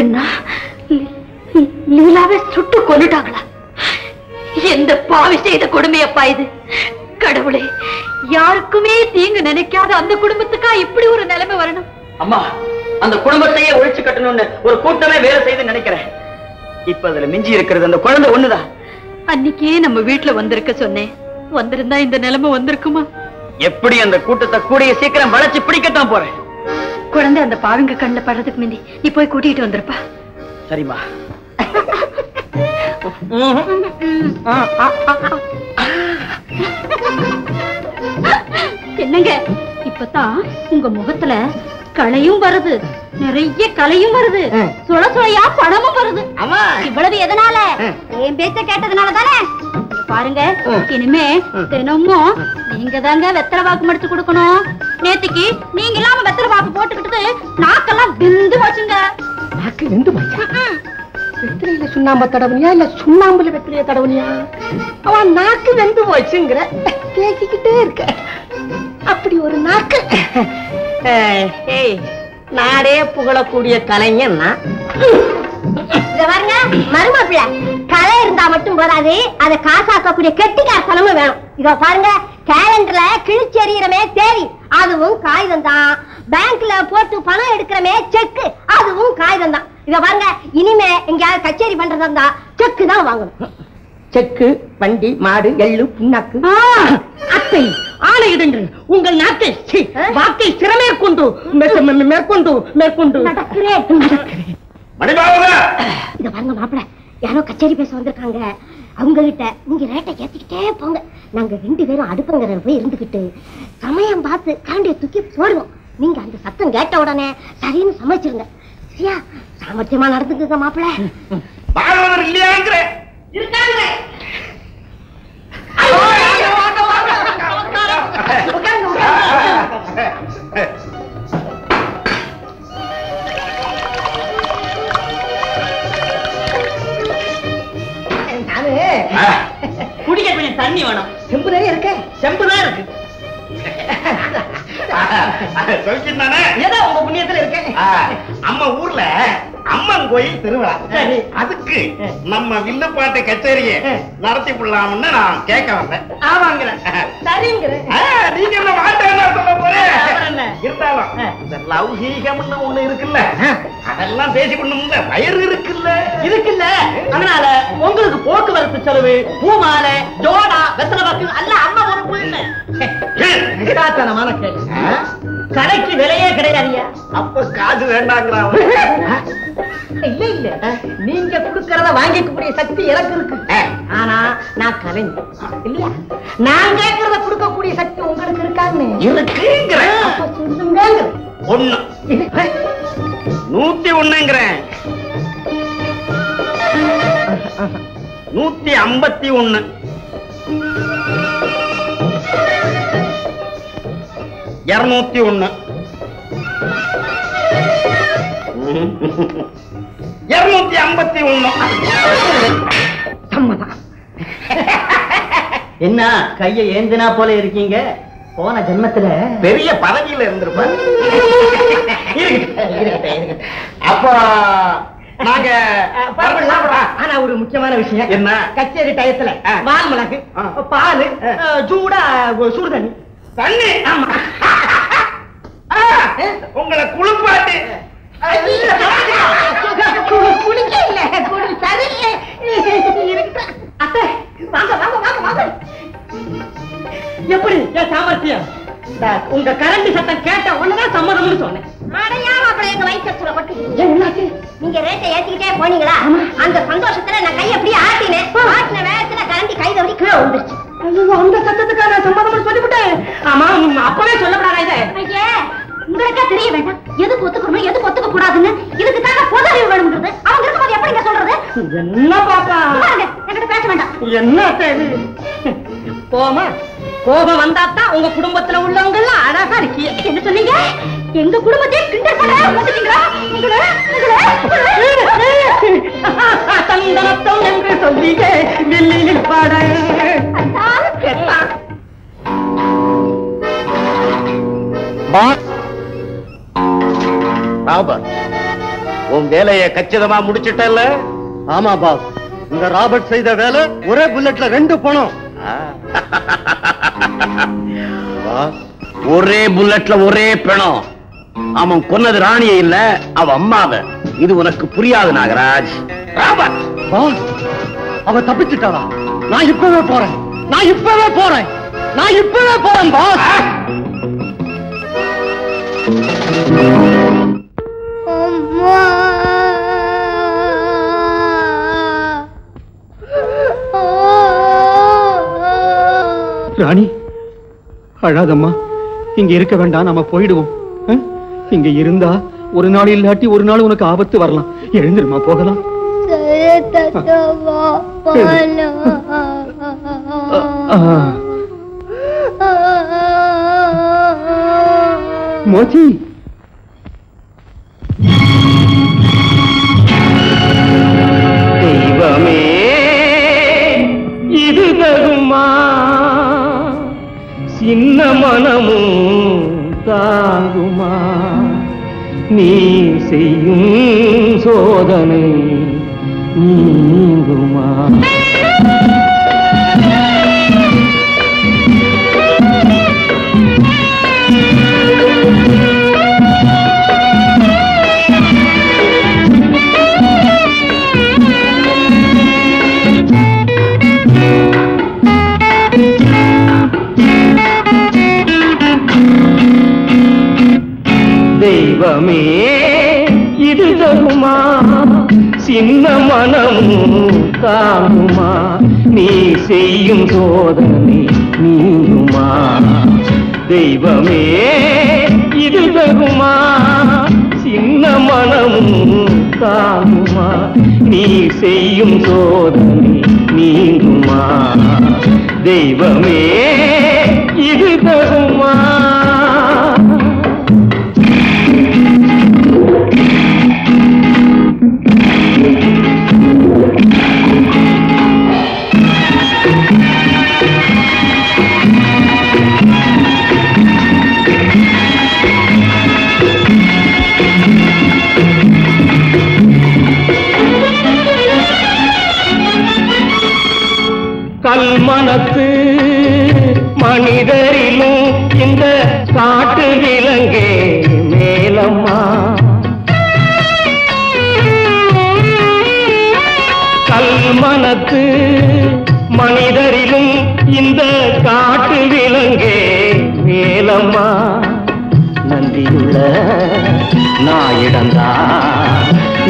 என்ன? லீலாவை சுட்டு கொண்டுட்டாங்களா பாவி செய்த கொடுமையப்பா இது. கடவுளே யாருக்குமே தீங்கு நினைக்காத அந்த குடும்பத்துக்கா இப்படி ஒரு நிலைமை வரணும்? அம்மா அந்த குடும்பத்தையே ஒழிச்சு கட்டணும்னு ஒரு கூட்டமே வேலை செய்து நினைக்கிறேன். இப்ப அதுல மிஞ்சி இருக்கிறது அந்த குழந்தை ஒண்ணுதான். அன்னைக்கே நம்ம வீட்டுல வந்திருக்க சொன்னேன். வந்திருந்தா இந்த நிலைமை வந்திருக்குமா? எப்படி அந்த கூட்டத்தை கூடிய சீக்கிரம் வளைச்சு பிடிக்கத்தான் போறேன். குழந்தை அந்த பாவிங்க கண்ணுல படுறதுக்கு முந்தி நீ போய் கூட்டிட்டு வந்திருப்பா. சரிம்மா. என்னங்க? இப்பதான் உங்க முகத்துல கலையும் வருது. நிறைய கலையும் வருது. சுள சுளையா பணமும் வருது. இவ்வளவு எதனால? என் பேச்ச கேட்டதுனால தானே? பாருங்க இனிமே தினமும் நீங்க தாங்க வெத்தலை வாக்கு முடிச்சு கொடுக்கணும். நேத்திக்கு நீங்க இல்லாம வெத்தலை வாக்கு போட்டுக்கிட்டு நாக்கெல்லாம் பிந்து வச்சுங்க நாக்கு போச்சா வெத்திலையில சுண்ணாம்ப தடவுனியா? இல்ல சுண்ணாம்புல வெத்திலைய தடவுனியா? அவன் நாக்கு வெந்து போச்சுங்கிற. கேக்கிக்கிட்டே இருக்க. அப்படி ஒரு நாக்கு. ஏய் நாடே புகழக்கூடிய கலைஞன் பாருங்க மருமப்பிள்ள. கலை இருந்தா மட்டும் போதாது. அதை காசாக்கக்கூடிய கெட்டிக்காரத்தனமும் வேணும். இதோ பாருங்க கேலண்டர்ல கிழிச்சு எறிகிறமே தேதி அதுவும் காகிதம் தான் பேங்க்ல போட்டு பணம் எடுக்கிறமே செக்கு. அதுவும் காகிதம் தான் இத பாருங்க இனிமே எங்கேயாவது கச்சேரி பண்றதா இருந்தா செக்கு தான் வாங்கணும். செக்கு வண்டி மாடு எள்ளு புண்ணாக்கு. அத்தை ஆணையிடுங்கள் உங்கள் நாட்டை வாக்கை சிறமேற்கொண்டு மெ- மெ- மேற்கொண்டு மேற்கொண்டு. நடக்கிறேன். மணிபாபுங்க இத பாருங்க மாப்பிள யாரோ கச்சேரி பேச வந்திருக்காங்க. அவங்க கிட்ட நீங்க ரேட்டை ஏத்திக்கிட்டே போங்க நாங்க ரெண்டு பேரும் அடுப்பங்கரை போய் இருந்துகிட்டு சமயம் பார்த்து கரண்டியை தூக்கி போடுவோம் நீங்க அந்த சத்தம் கேட்ட உடனே சரின்னு சமைச்சிருங்க சரியா சாமர்த்தியமா நடந்துக்குங்க மாப்பிள பாகவதர் இல்லையாங்கிற இருக்காங்க குடிக்க கொஞ்சம் தண்ணி வேணும். செம்பு நிறைய இருக்கு? செம்பு தான் இருக்கு. சொல்லிட்டு தானே ஏதோ உங்க புண்ணியத்துல இருக்கேன் ஆ, அம்மா ஊர்ல அம்மன் கோயில் திருவிழா. அதுக்கு நம்ம வில்லுப்பாட்டு கச்சேரியை நடத்தி விடலாம்னு நான் கேட்க வந்தேன். நீங்க என்ன மாட்டேன்னா சொல்ல போறேன் அப்புறம் என்ன? இருந்தாலும் இந்த லௌகீகம்னு ஒண்ணு இருக்குல்ல அதெல்லாம் பேசிக்கணும்ல. வயிறு இருக்குல்ல. இருக்குல்ல. அதனால உங்களுக்கு போக்குவரத்து செலவு பூமாலை ஜோடா வெத்தலை பாக்கு அல்ல அம்மா புள்ள முட்டாள்தனமான கேள்வி. கடைக்கு விலையே கிடையாதுயா. அப்ப காசு வேண்டாங்கிறா இல்ல இல்ல. நீங்க குடுக்கறத வாங்கிக்கக்கூடிய சக்தி எனக்கு இருக்கு. ஆனா நான் கலைஞர் இல்லையா? நான் கேட்கறத கொடுக்கக்கூடிய சக்தி உங்களுக்கு இருக்கான்னு இருக்குங்கிற. சொல்லுங்க ஒண்ணு. நூத்தி ஒண்ணுங்கிறேன். நூத்தி ஐம்பத்தி ஒண்ணு. இருநூத்தி ஒண்ணு இருநூத்தி ஐம்பத்தி ஒண்ணு சம்மதம் என்ன கைய ஏந்தினா போல இருக்கீங்க போன ஜென்மத்துல பெரிய பதவியில இருந்திருப்பார். அப்போ நாங்க ஆனா ஒரு முக்கியமான விஷயம் என்ன? கச்சேரி டயத்துல. வால் மிளகு. பால். சூடா சுடு தண்ணி ஆமா. உங்களை குளிப்பாட்டு. குளிக்க இல்ல சரியில்ல. அத்தை வாங்க வாங்க வாங்க வாங்க. எப்படி என் சாமர்த்தியம்? உங்க கரண்ட் சத்தம் கேட்ட உடனே சம்மதம்னு சொன்னேன். அடையாம அப்புறம் எங்க ஏன் என்னாச்சு? நீங்க ரேட்டை ஏத்திக்கிட்டே போனீங்களா? அந்த சந்தோஷத்துல நான் கை அப்படியே ஆட்டினேன். ஆட்டின வேகத்துல கரண்டி கை தவறி கீழே விழுந்துருச்சு. ஐயோ அந்த சத்தத்துக்கான நான் சொல்லிவிட்டேன். ஆமா அப்பவே சொல்லப்படாத இதை? உங்களுக்கே தெரிய வேண்டாம். எதுக்கு ஒத்துக்கணும் எதுக்கு ஒத்துக்க கூடாதுன்னு இதுக்கு தாங்க பொது அறிவு வேணுங்கிறது அவங்க இருக்கும்போது எப்படிங்க சொல்றது? என்ன பாப்பா? என்கிட்ட பேச வேண்டாம். என்ன இது போமா கோபம் வந்தாத்தான் உங்க குடும்பத்துல உள்ளவங்க எல்லாம் அழகா இருக்கீங்க என்ன சொன்னீங்க? எங்க குடும்பத்தையே கிண்டல் தந்தனத்தம் என்று சொல்லிய வெள்ளியில் பாட. கேட்டான் ராபர்ட் உன் வேலையை கச்சிதமா முடிச்சிட்டல்ல? ஆமா பாஸ். இந்த ராபர்ட் செய்த வேலை ஒரே புல்லட்ல ரெண்டு பணம். ஒரே புல்லட்ல ஒரே பிணம். அவன் கொன்னது ராணியை இல்ல அவ அம்மாவ. இது உனக்கு புரியாது நாகராஜ். ராபர்ட்! அவ தப்பிச்சுட்டாளா? நான் இப்பவே போறேன். நான் இப்பவே போறேன். நான் இப்பவே போறேன் பாஸ். ராணி அழாதம்மா. இங்க இருக்க வேண்டாம் நம்ம போயிடுவோம்? இங்க இருந்தா ஒரு நாள் இல்லாட்டி ஒரு நாள் உனக்கு ஆபத்து வரலாம். எழுந்திருமா போகலாம். ஆ. மோச்சி. தெய்வமே இது தகுமா? சின்ன மனமும் தாங்குமா நீ செய்யும் சோதனை நீங்குமா? தெய்வமே இது தருமா? சின்ன மனமும் தாங்குமா? நீ செய்யும் சோதனை நீங்குமா? தெய்வமே இது தருமா? சின்ன மனமும் தாங்குமா? நீ செய்யும் சோதனை நீங்குமா? தெய்வமே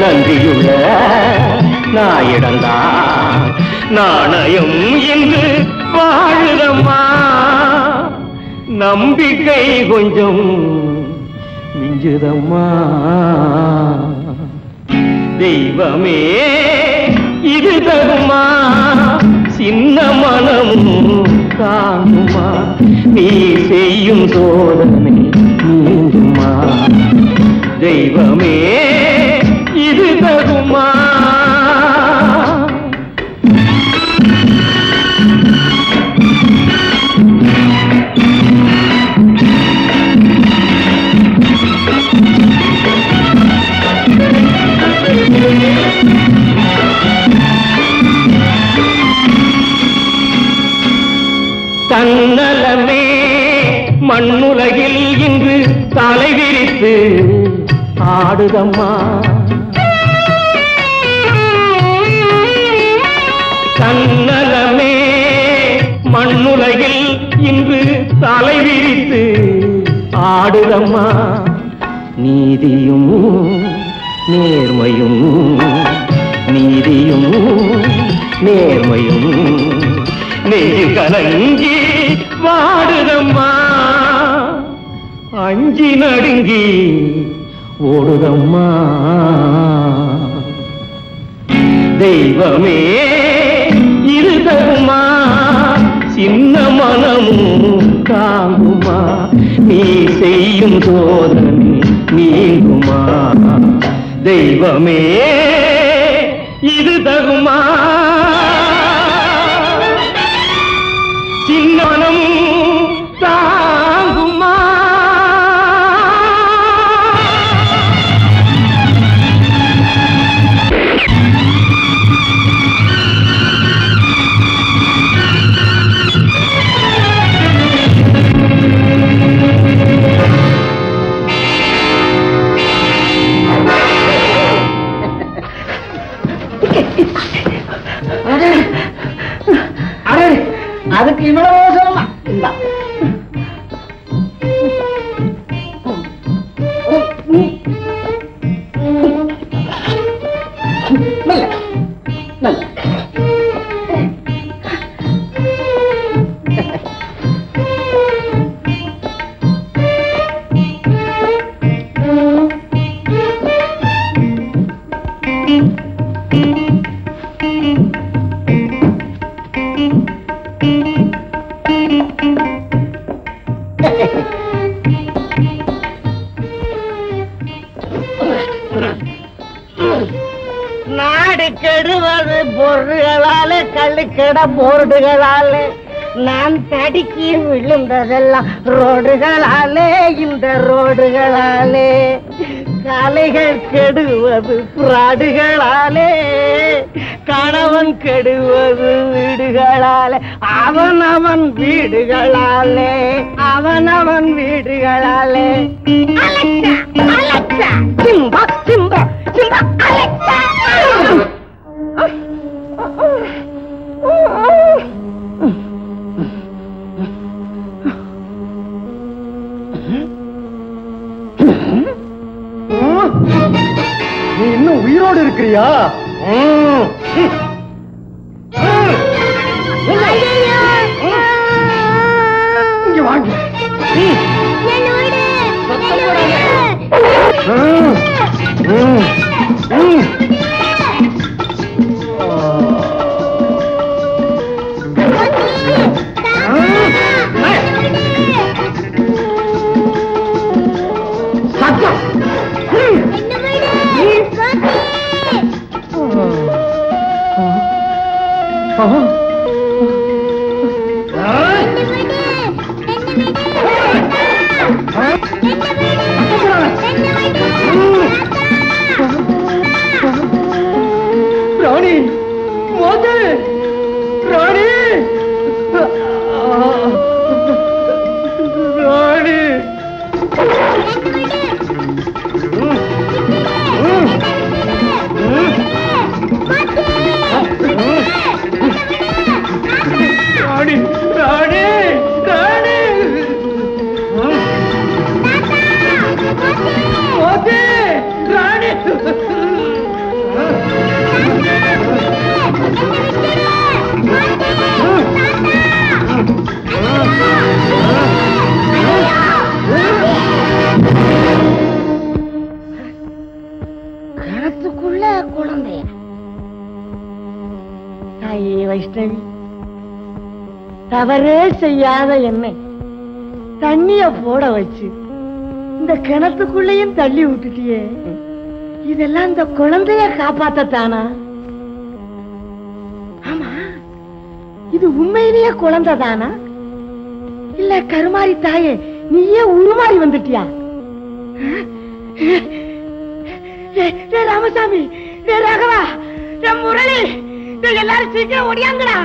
நன்றியுள்ள நாயிடந்தா. நாணயம் என்று வாழுதம்மா. நம்பிக்கை கொஞ்சம் மிஞ்சுதம்மா. தெய்வமே இது தருமா சின்ன மனமும் தாங்குமா? நீ செய்யும் சோதனை நீங்குமா தெய்வமே இது தன்னலமே மண்ணுலகில் இன்று தலை விரித்து ஆடுதம்மா. பாடுதம்மா. நீதியும் நேர்மையும் நீதியும் நேர்மையும். நெஞ்சு கலங்கி வாடுதம்மா. அஞ்சி நடுங்கி ஓடுதம்மா. தெய்வமே இது சின்ன மனமும் தாங்குமா. நீ செய்யும் சோதனை நீங்குமா? தெய்வமே இது தகுமா? கள்ளுக்கட போர்டுகளாலே நான் தடுக்கி விழுந்ததெல்லாம் ரோடுகளாலே இந்த ரோடுகளாலே. காலைகள் கெடுவது பிராடுகளாலே. கணவன் கெடுவது வீடுகளாலே. அவன் அவன் வீடுகளாலே. அவன் அவன் வீடுகளாலே. Alexa Alexa. Simba Simba Simba Alexa. உயிரோடு இருக்கிறியா? இங்க வாங்க. ம். ராணி தவறே செய்யாத என்னை. தண்ணிய போட வச்சு இந்த கிணத்துக்குள்ளேயும் தள்ளி விட்டுட்டியே. இதெல்லாம் இந்த குழந்தைய காப்பாத்தானா ஆமா இது உண்மையிலேயே குழந்தை தானா இல்ல கருமாரி தாயே நீயே உருமாறி வந்துட்டியா? ராமசாமி ஏய் ராகவா முரளி எல்லாரும் சீக்கிரம் ஓடியாங்கடா.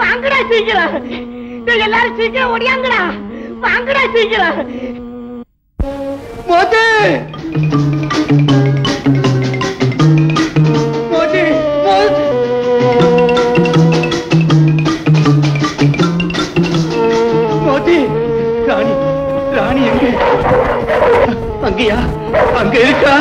வாங்கடா சீக்கிரம். எல்லாரும் சீக்கிரம் ஓடியாங்கடா வாங்கடா சீக்கிரம். மோதி! மோதி! மோதி! மோதி! ராணி ராணி எங்க? அங்கயா? அங்க இருக்கா?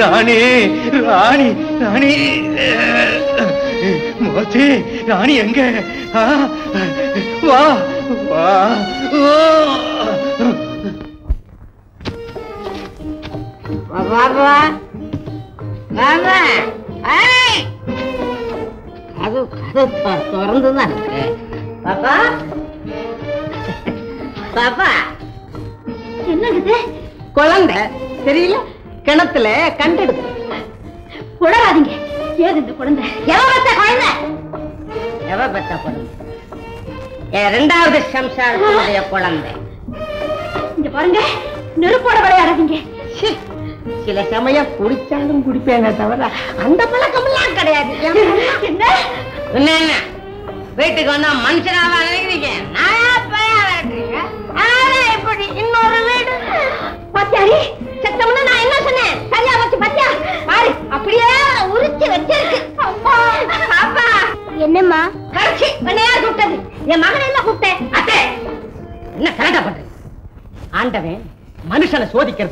ராணி ராணி ராணி. மோதி ராணி எங்க? வா வா. ரெண்டாவது சம்சாரத்தினுடைய குழந்தை. இங்க பாருங்க நெருப்போட விளையாடாதீங்க. சில சமயம் குடிச்சாலும் குடிப்பேங்க தவிர அந்த பழக்கமெல்லாம் கிடையாது. என்ன? என்ன என்ன? வீட்டுக்கு வந்தா மனுஷனாவா நினைக்கிறீங்க?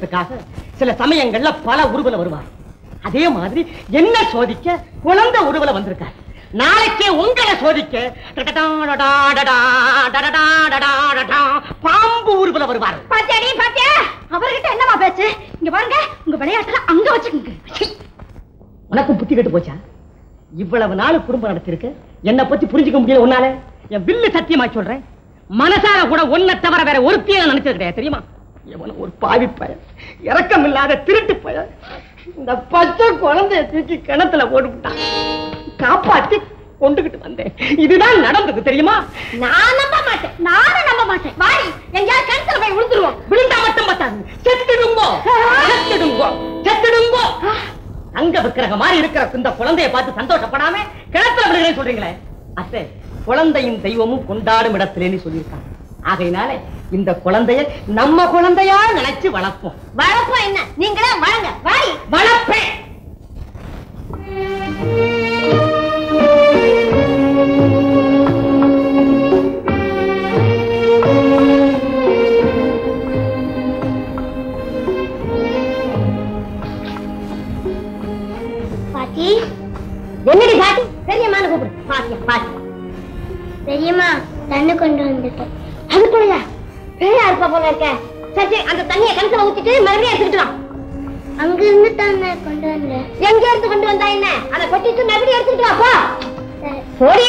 சோதிக்கிறதுக்காக சில சமயங்கள்ல பல உருவல வருவார். அதே மாதிரி என்ன சோதிக்க குழந்தை உருவல வந்திருக்கார். நாளைக்கே உங்களை சோதிக்க பாம்பு உருவல வருவார் பாத்தியாடி பாத்தியா அவர்கிட்ட என்னவா பேச்சு இங்க பாருங்க உங்க விளையாட்டுல அங்க வச்சுக்கோங்க உனக்கும் புத்தி கெட்டு போச்சா இவ்வளவு நாள் குடும்பம் நடத்திருக்கு என்ன பத்தி புரிஞ்சுக்க முடியல உன்னால என் வில்லு சத்தியமா சொல்றேன் மனசார கூட ஒன்ன தவிர வேற ஒருத்தையும் நினைச்சது கிடையாது தெரியுமா எவன ஒரு பாவி பையன் இரக்கம் இல்லாத திருட்டு பையன் இந்த பச்சை குழந்தைய தூக்கி கிணத்துல போட்டுவிட்டான் காப்பாத்தி கொண்டுகிட்டு வந்தேன். இதுதான் நடந்தது தெரியுமா? நான் நம்ப மாட்டேன். நானும் நம்ப மாட்டேன். வாடி எங்கேயாவது கிணத்துல போய் விழுந்துருவோம். விழுந்தா மட்டும் பத்தாது. செத்துடுங்கோ. செத்துடுங்கோ. செத்துடுங்கோ. அங்க விக்கிரக மாதிரி இருக்கிற இந்த குழந்தைய பார்த்து சந்தோஷப்படாம கிணத்துல விழுகிறேன்னு சொல்றீங்களே. அத்தை குழந்தையும் தெய்வமும் கொண்டாடும் இடத்திலேன்னு சொல்லியிருக்காங்க. ஆகையினால இந்த குழந்தைய நம்ம குழந்தையா நினைச்சு வளர்ப்போம். வளர்ப்போம் என்ன? நீங்களே வளங்க வாடி வளர்ப்பேன். பாட்டி. என்னடி பாட்டி? பெரியம்மான்னு கூப்பிடு. பாட்டியா பாட்டி. பெரியம்மா தண்ணி கொண்டு வந்துட்டேன். அதுக்குள்ளயா பேயா இருப்ப போல இருக்க. சரி அந்த தண்ணியை கிணத்துல ஊத்திட்டு மறுபடியும் எடுத்துக்கிட்டு அங்க இருந்து தானே கொண்டு வந்தேன் எங்க இருந்து கொண்டு வந்தா என்ன? அதை கொட்டிட்டு மறுபடியும் எடுத்துக்கிட்டு வா போ. சரி.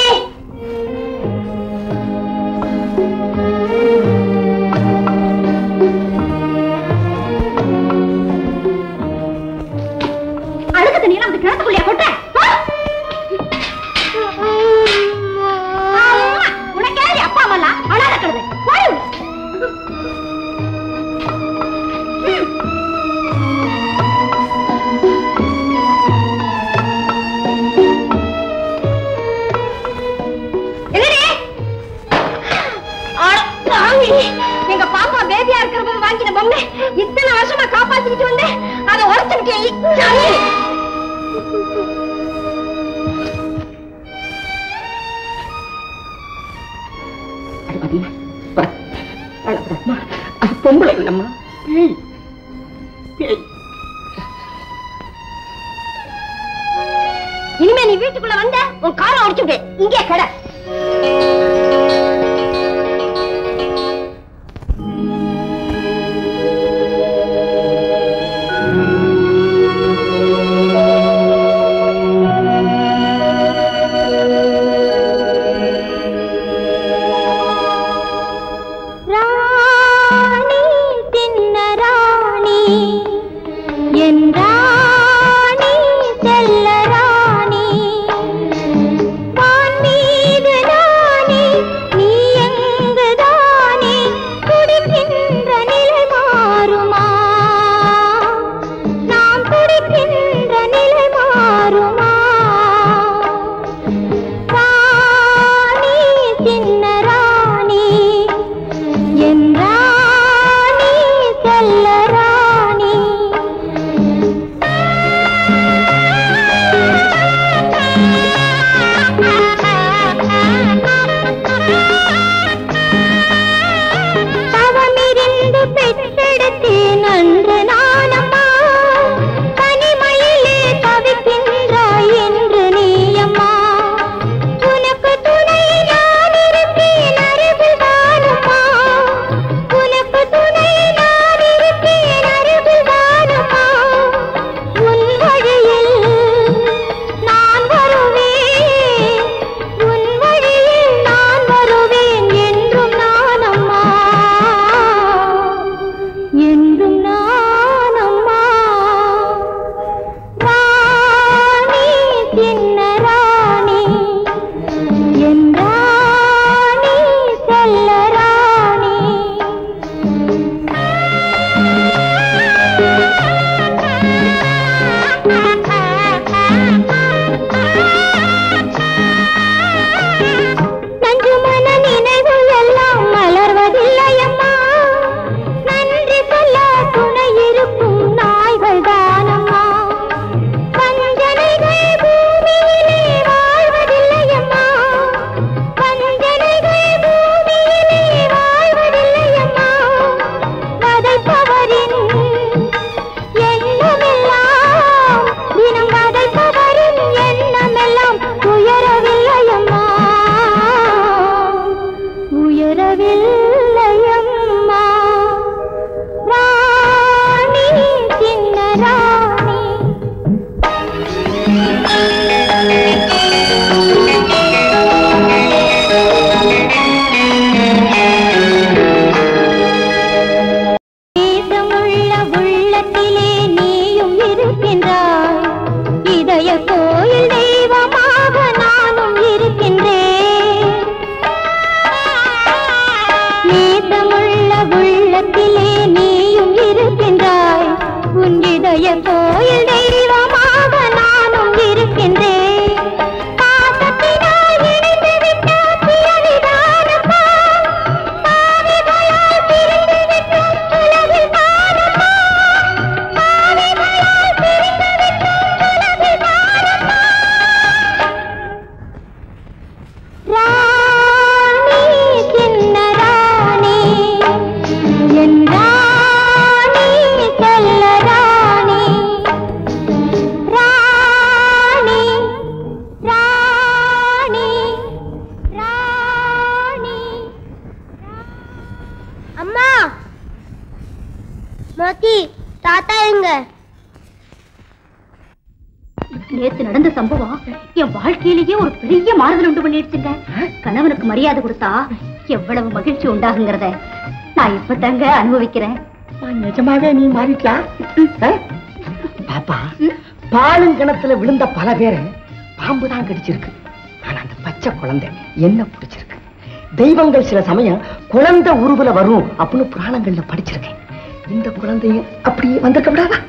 தாங்க அனுபவிக்கிறேன். நிஜமாவே நீ மாறிக்கலாம் பாப்பா பாலும் கிணத்துல விழுந்த பல பேரை பாம்புதான் கடிச்சிருக்கு. ஆனா அந்த பச்சை குழந்தை என்ன பிடிச்சிருக்கு? தெய்வங்கள் சில சமயம் குழந்தை உருவல வரும் அப்படின்னு புராணங்கள்ல படிச்சிருக்கேன். இந்த குழந்தையும் அப்படி வந்திருக்க விடாதா?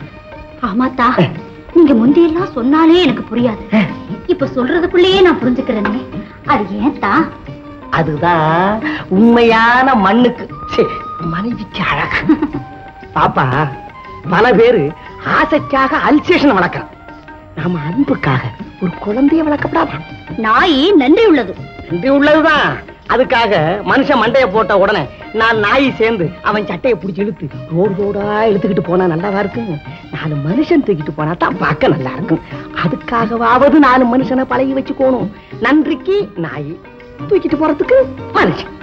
ஆமாத்தா நீங்க முந்தையெல்லாம் சொன்னாலே எனக்கு புரியாது. இப்ப சொல்றதுக்குள்ளேயே நான் புரிஞ்சுக்கிறேனே. அது ஏன் தான் அதுதான் உண்மையான மண்ணுக்கு. பாப்பா பல பேரு ஆசைக்காக அல்சேஷன் வளர்க்கறான். நாம அன்புக்காக ஒரு குழந்தைய வளர்க்கப்படாதா? நாய் நன்றி உள்ளது. நன்றி உள்ளதுதான். அதுக்காக மனுஷன் மண்டைய போட்ட உடனே நான் நாய் சேர்ந்து அவன் சட்டையை பிடிச்சி இழுத்து ரோடு ரோடா இழுத்துக்கிட்டு போனா நல்லாவா இருக்கும்? நாலு மனுஷன் தூக்கிட்டு போனா தான் பார்க்க நல்லா இருக்கும். அதுக்காகவாவது நாலு மனுஷனை பழகி வச்சுக்கோணும். நன்றிக்கு நாய் தூக்கிட்டு போறதுக்கு மனுஷன்.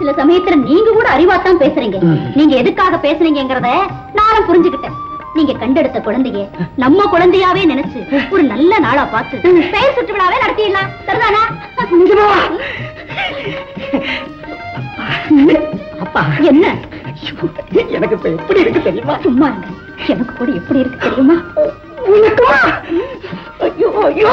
சில சமயத்துல நீங்க கூட அறிவாத்தான் பேசுறீங்க. நீங்க எதுக்காக பேசுறீங்கங்கறத நானும் புரிஞ்சுக்கிட்டேன். நீங்க கண்டெடுத்த குழந்தைய நம்ம குழந்தையாவே நினைச்சு ஒரு நல்ல நாளா பார்த்து பெயர் சுற்று விழாவே நடத்திடலாம். சரிதானா? அப்பா. என்ன? எனக்கு இப்ப எப்படி இருக்கு தெரியுமா? சும்மா எனக்கு கூட எப்படி இருக்கு தெரியுமா? ஐயோ ஐயோ.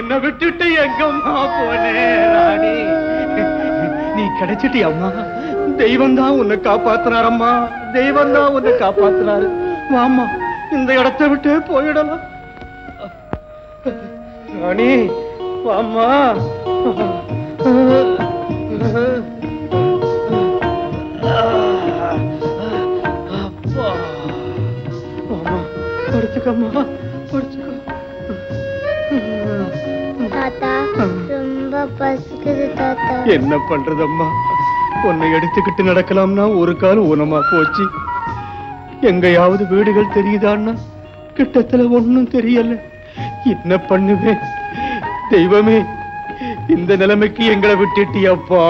என்ன விட்டுட்டு எங்கம்மா போனே ராணி? நீ கிடைச்சிட்டி அம்மா தெய்வம் தான் உன்னை காப்பாத்துனாரம்மா. தெய்வம் தான் உன்னை காப்பாத்தினாரு. வாம்மா இந்த இடத்தை விட்டு போயிடலாம். ராணி வாம்மா. அப்பா. படுத்துக்கம்மா. தாத்தா. ரொம்ப பசிக்குது தாத்தா. என்ன பண்றதம்மா? உன்னை எடுத்துக்கிட்டு நடக்கலாம்னா ஒரு கால் ஊனமா போச்சு. எங்கயாவது வீடுகள் தெரியுதான்னா? கிட்டத்துல ஒன்னும் தெரியல. என்ன பண்ணுவேன் தெய்வமே இந்த நிலைமைக்கு எங்களை விட்டுட்டியப்பா.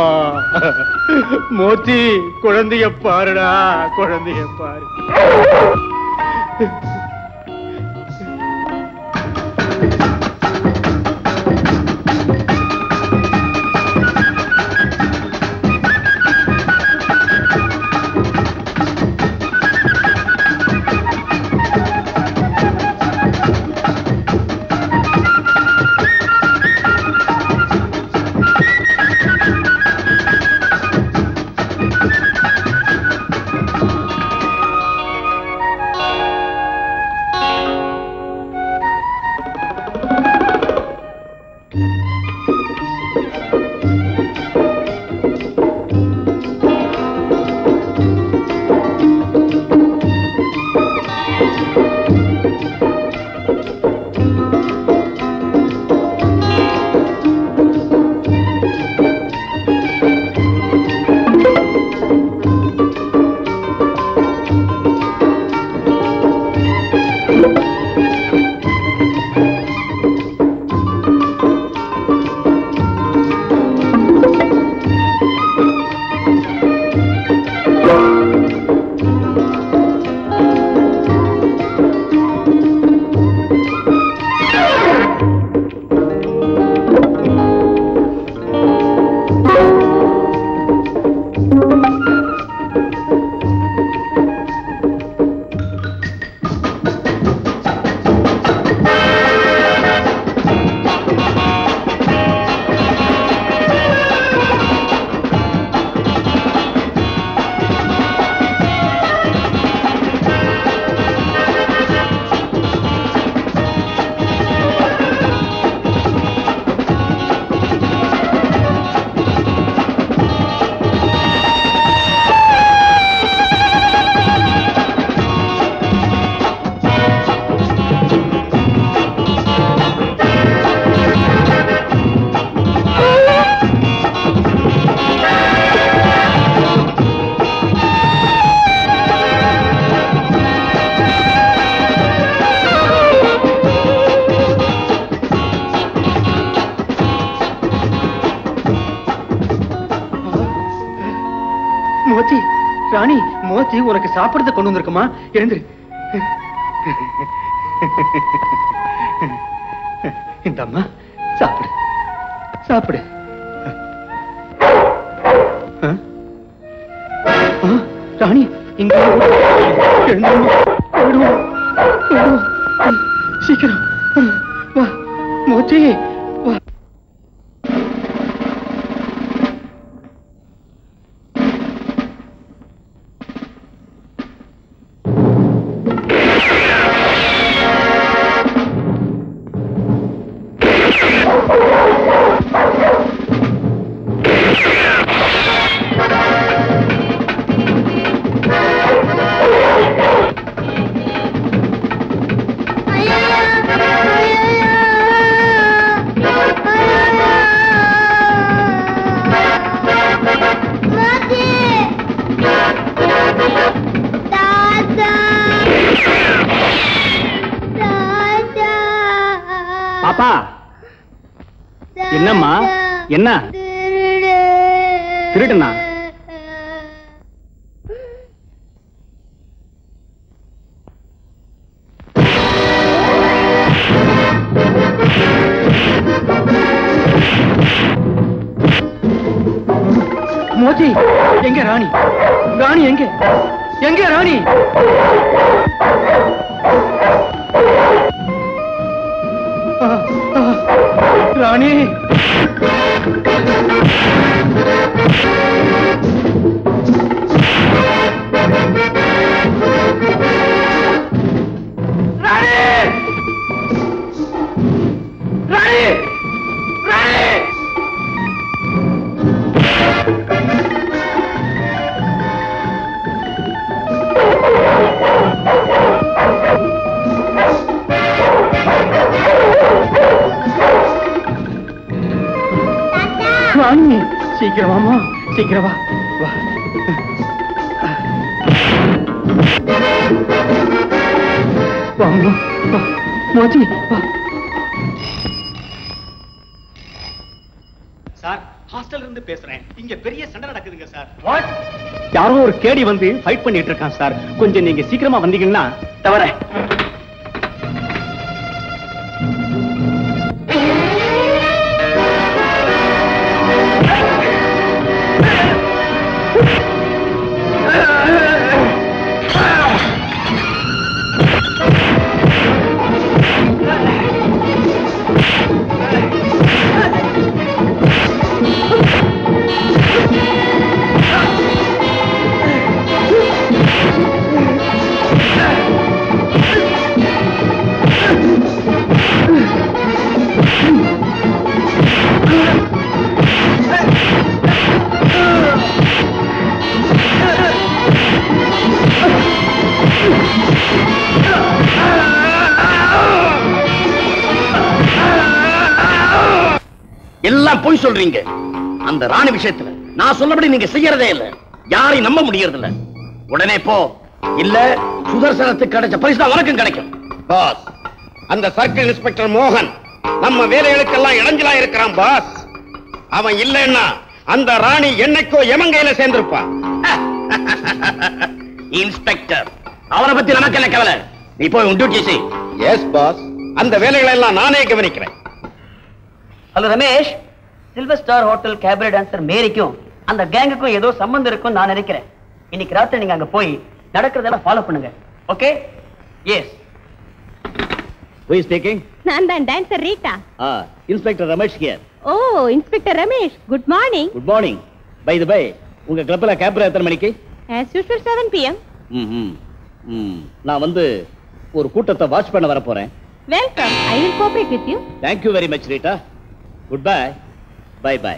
மோத்தி குழந்தைய பாருடா குழந்தைய பாரு. உனக்கு சாப்பிடறத கொண்டு வந்திருக்குமா? எழுந்துரு. இந்த அம்மா சாப்பிடு. சாப்பிடு ராணி இங்க சீக்கிரம். வா என்ன? யாரோ வந்து ஃபைட் பண்ணிட்டு இருக்கான் சார் கொஞ்சம் நீங்க சீக்கிரமா வந்தீங்கன்னா தவற அந்த ராணி விஷயத்துல நான் சொல்லபடி நீங்க செய்யறதே இல்ல. யாரையும் நம்ப முடியறது இல்ல உடனே போ. இல்ல சுதர்சனத்துக்கு கிடைச்ச பரிசு தான் உனக்கும் கிடைக்கும். பாஸ் அந்த சர்க்கிள் இன்ஸ்பெக்டர் மோகன் நம்ம வேலைகளுக்கெல்லாம் இடைஞ்சலா இருக்கிறான் பாஸ். அவன் இல்லைன்னா அந்த ராணி என்னைக்கோ எமங்கையில சேர்ந்திருப்பான். இன்ஸ்பெக்டர் அவரை பத்தி நமக்கு என்ன கவலை? நீ போய் உன் டியூட்டி செய். Yes boss. அந்த வேலைகளை எல்லாம் நானே கவனிக்கிறேன். Hello Ramesh. Silver star hotel cabaret dancer மேரிக்கும் அந்த கேங்குக்கும் ஏதோ சம்பந்தம் இருக்கும் நான் நினைக்கிறேன். இன்னைக்கு ராத்திரி நீங்க அங்க போய் நடக்கிறதெல்லாம் ஃபாலோ பண்ணுங்க. Okay yes Who is speaking? நான் தான் dancer Rita. Ah, Inspector Ramesh here. Oh inspector Ramesh good morning Good morning. By the way, உங்க கிளப்ல கேப்ரா எத்தனை மணிக்கு? ஆஸ் யூஷுவல் செவன் பிஎம் ம்ஹும். ம். நான் வந்து ஒரு கூட்டத்தை வாட்ச் பண்ண வர போறேன். Welcome I will cooperate with you thank you very much Rita good bye bye bye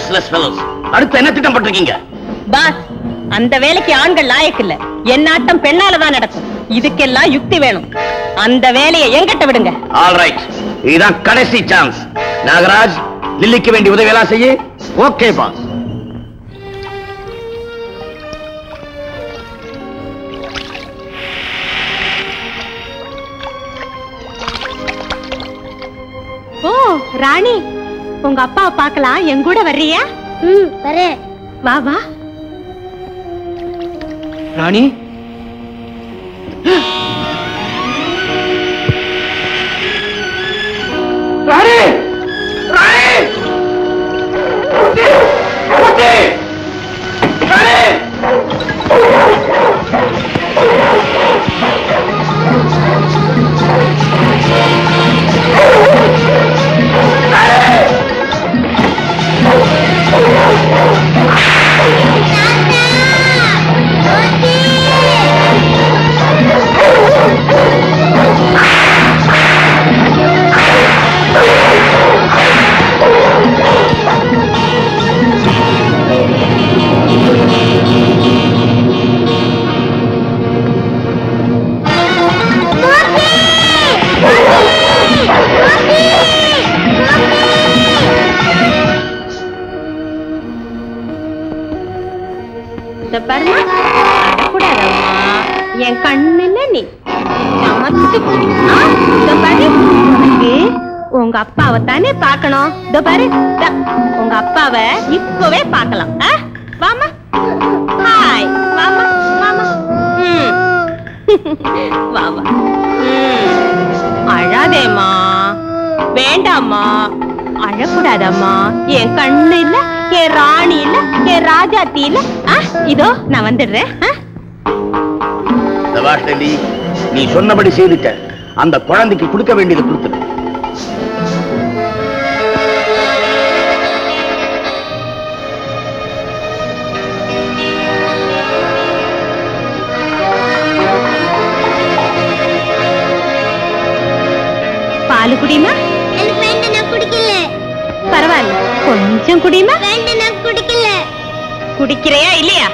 useless fellows அடுத்து என்ன திட்டம் பண்றீங்க பாஸ் அந்த வேலைக்கு ஆண்கள் லாயக்கு இல்ல என் ஆட்டம் பெண்ணால தான் நடக்கும். இதுக்கெல்லாம் யுக்தி வேணும். அந்த வேலையை எங்கிட்ட விடுங்க. ஆல்ரைட் இதுதான் கடைசி சான்ஸ் நாகராஜ் லில்லிக்கு வேண்டிய உதவி எல்லாம் செய்ய. ஓகே பாஸ் பார்க்கலாம். என் கூட வர்றியா? ம் வரேன். வா வா. ராணி? ராணி! உனக்கு உங்க அப்பாவை தானே பார்க்கணும். இதோ பாரு இதா, உங்க அப்பாவை இப்பவே பார்க்கலாம். ஆ? வாமா ஹாய் வாமா வாமா ம். அழாதேம்மா. வேண்டாம்மா. அழக்கூடாதம்மா. என் கண்ணு இல்ல என் ராணி இல்ல என் ராஜாத்தி இல்ல. ஆ, இதோ நான் வந்துடுறேன். ஆ? நீ சொன்னபடி செய்துட்ட. அந்த குழந்தைக்கு கொடுக்க வேண்டியது கொடுத்துடு பால் குடிமா? எனக்கு வேண்டாம் நான் குடிக்கல. பரவாயில்ல. கொஞ்சம் குடிமா? வேண்டாம் நான் குடிக்கல. குடிக்கிறையா இல்லையா?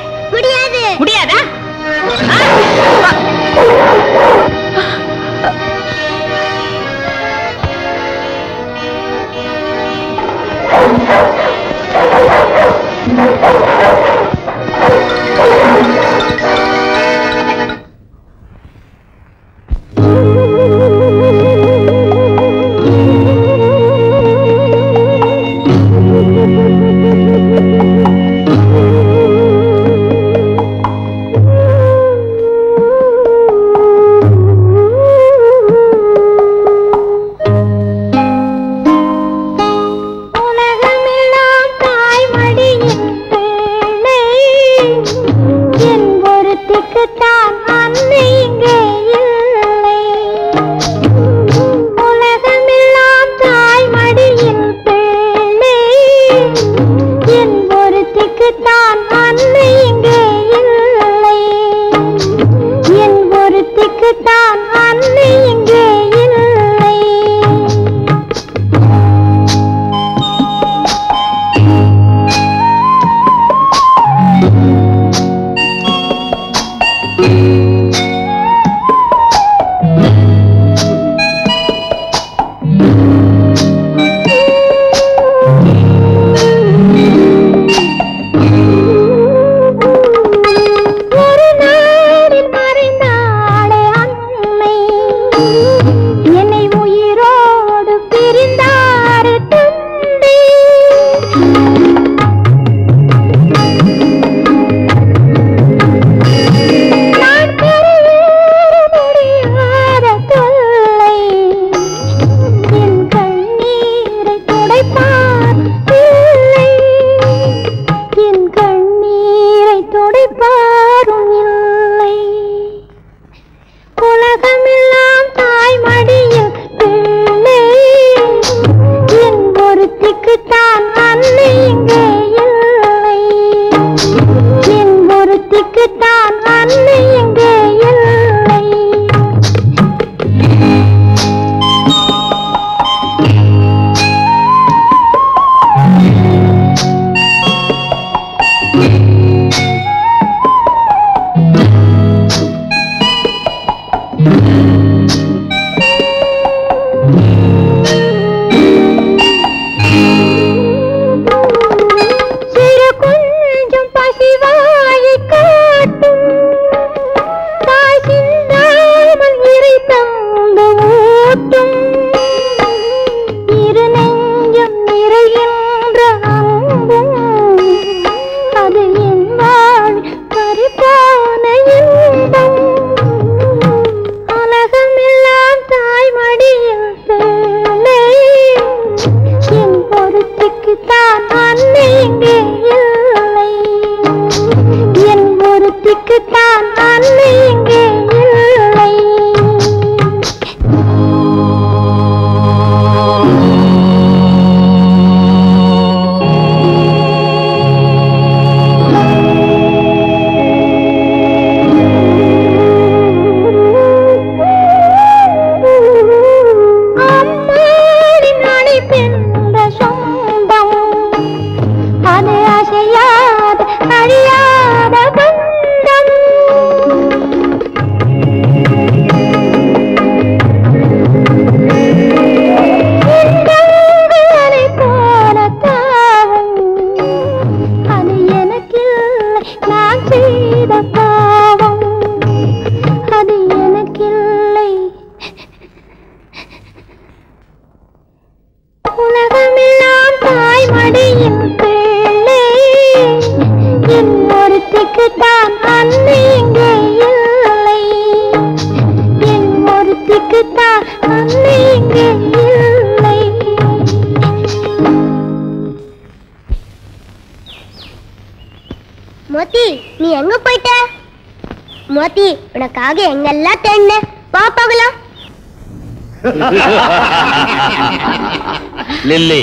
லில்லி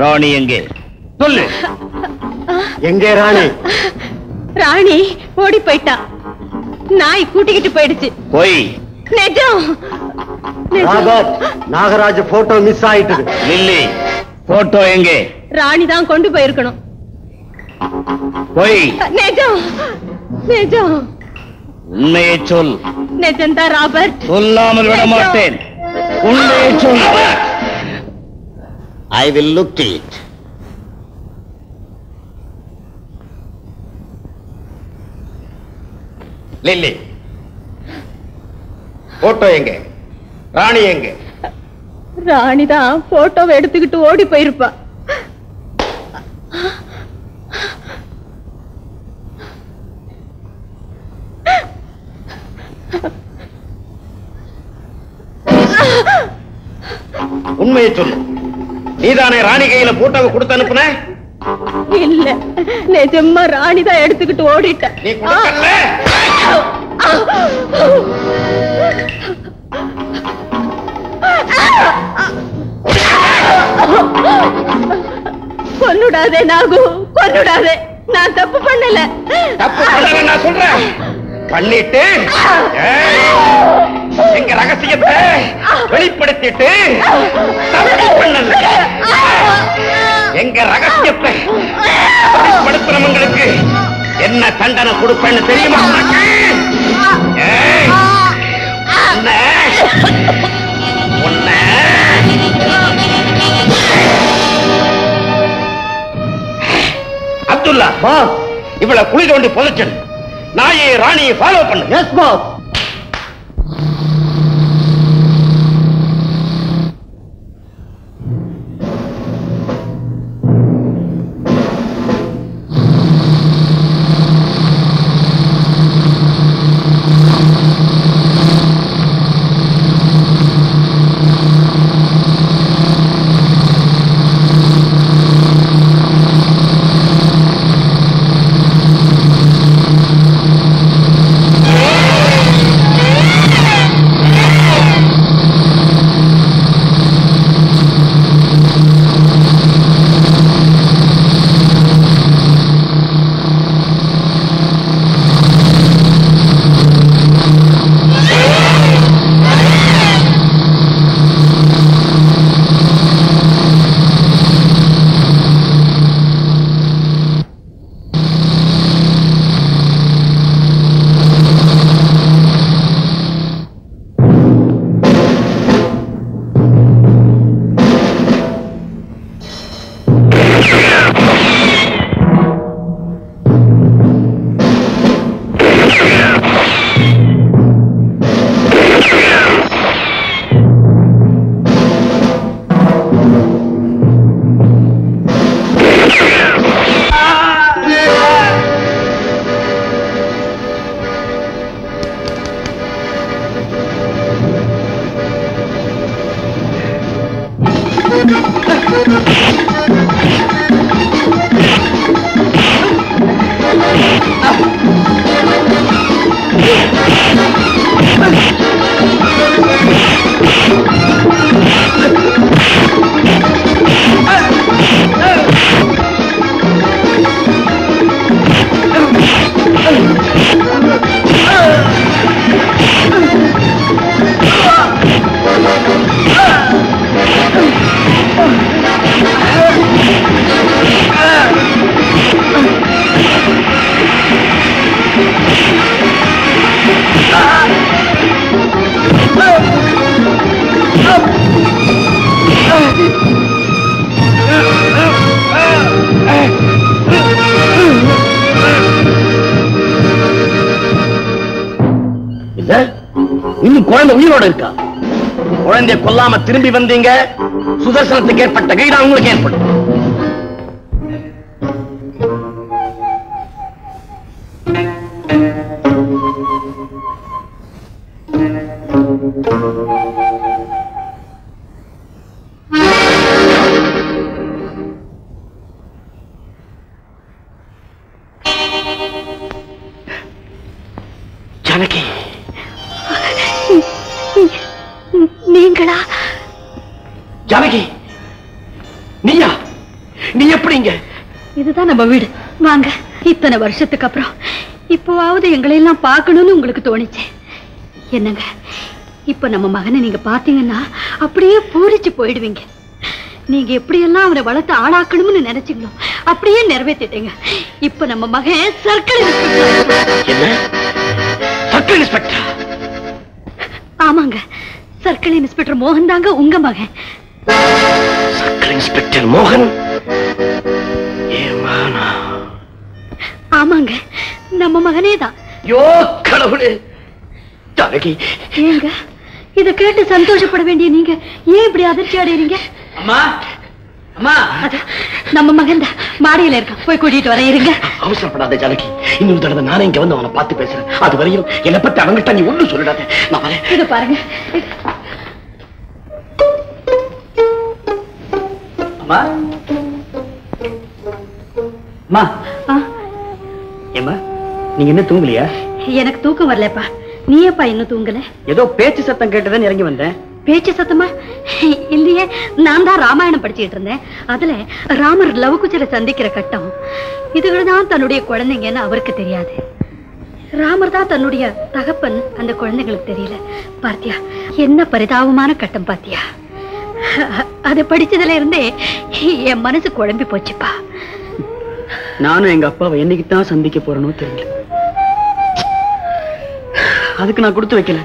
ராணி எங்கே? சொல்லு. எங்கே ராணி? ராணி ஓடி போயிட்டா நாய் கூட்டிக்கிட்டு போயிடுச்சு. போய். நிஜம். நாகராஜ் போட்டோ மிஸ் ஆயிட்டது. லில்லி போட்டோ எங்கே? ராணி தான் கொண்டு போயிருக்கணும். போய். நிஜம். நிஜம். உண்மையை சொல். நிஜம்தான் ராபர்ட். சொல்லாமல் விட மாட்டேன். உண்மையை சொல். I will look it Lily. Photo எங்க? ராணி எங்க? ராணி தான் போட்டோவை எடுத்துக்கிட்டு ஓடி போயிருப்பா. உண்மையை சொல்லு. நீதானே ராணி கையில போட்டோவை கொடுத்து அனுப்புன? இல்ல நிஜமா ராணி தான் எடுத்துக்கிட்டு ஓடிட்ட. நீ கொடுக்கல கொன்னுடாதே நாகு கொன்னுடாதே. நான் தப்பு பண்ணல. தப்பு பண்ணல நான் சொல்றேன். பண்ணிட்டு எங்க ரகசியத்தை வெளிப்படுத்திட்டு எங்க ரகசியத்தை வெளிப்படுத்துறவங்களுக்கு என்ன தண்டனை கொடுப்பேன்னு தெரியுமா? உன்னை உன்னை. அப்துல்லா இவளை குழி தோண்டி புதைச்சது நாயை ராணியை ஃபாலோ பண்ணு. எஸ் பாஸ் இன்னும் குழந்தை உயிரோட இருக்கா? குழந்தைய கொல்லாம திரும்பி வந்தீங்க. சுதர்சனத்துக்கு ஏற்பட்ட கைதான் உங்களுக்கு ஏற்படும். வருஷத்துக்கு அப்புறம் இப்போவாவது எங்களை எல்லாம் பார்க்கணும்னு உங்களுக்கு தோணுச்சு. என்னங்க இப்ப நம்ம மகனை நீங்க பாத்தீங்கன்னா அப்படியே பூரிச்சு போயிடுவீங்க. நீங்க எப்படியெல்லாம் அவரை வளர்த்து ஆளாக்கணும்னு நினைச்சீங்களோ அப்படியே நிறைவேற்றிட்டீங்க இப்ப நம்ம மகன் சர்க்கிள் சர்க்கிள் இன்ஸ்பெக்டர்? ஆமாங்க சர்க்கிள் இன்ஸ்பெக்டர் மோகன் தாங்க உங்க மகன். சர்க்கிள் இன்ஸ்பெக்டர் மோகன்? ஆமாங்க நம்ம மகனே தான் யோ கடவுளே. ஏங்க இத கேட்டு சந்தோஷப்பட வேண்டிய நீங்க ஏன் இப்படி அதிர்ச்சி அடைறீங்க அம்மா அம்மா. நம்ம மகன் தான் மாடியில இருக்கான். போய் கூட்டிட்டு வர இருங்க. அவசரப்படாத ஜானகி இன்னொரு தடவை நானே இங்க வந்து அவனை பார்த்து பேசுறேன். அது வரையும் என்னை பத்தி அவங்கிட்ட நீ ஒண்ணும் சொல்லிடாத. நான் வரேன். இது பாருங்க. அம்மா. அம்மா. ஆ, ஏம்மா நீங்க என்ன தூங்கலையா? எனக்கு தூக்கம் வரலப்பா. நீ எப்பா இன்னும் தூங்கல? ஏதோ பேச்சு சத்தம் கேட்டுதான் இறங்கி வந்தேன். பேச்சு சத்தமா? இல்லையே நான் தான் ராமாயணம் படிச்சுட்டு இருந்தேன். அதுல ராமர் லவகுச்சரை சந்திக்கிற கட்டம் இதுகள் தான் தன்னுடைய குழந்தைங்கன்னு அவருக்கு தெரியாது. ராமர் தான் தன்னுடைய தகப்பன் அந்த குழந்தைங்களுக்கு தெரியல. பார்த்தியா என்ன பரிதாபமான கட்டம் பாத்தியா. அதை படிச்சதுல இருந்தே என் மனசு குழம்பி போச்சுப்பா. நானும் எங்க அப்பாவை என்னைக்கு தான் சந்திக்க போறேனோ தெரியல அதுக்கு நான் கொடுத்து வைக்கல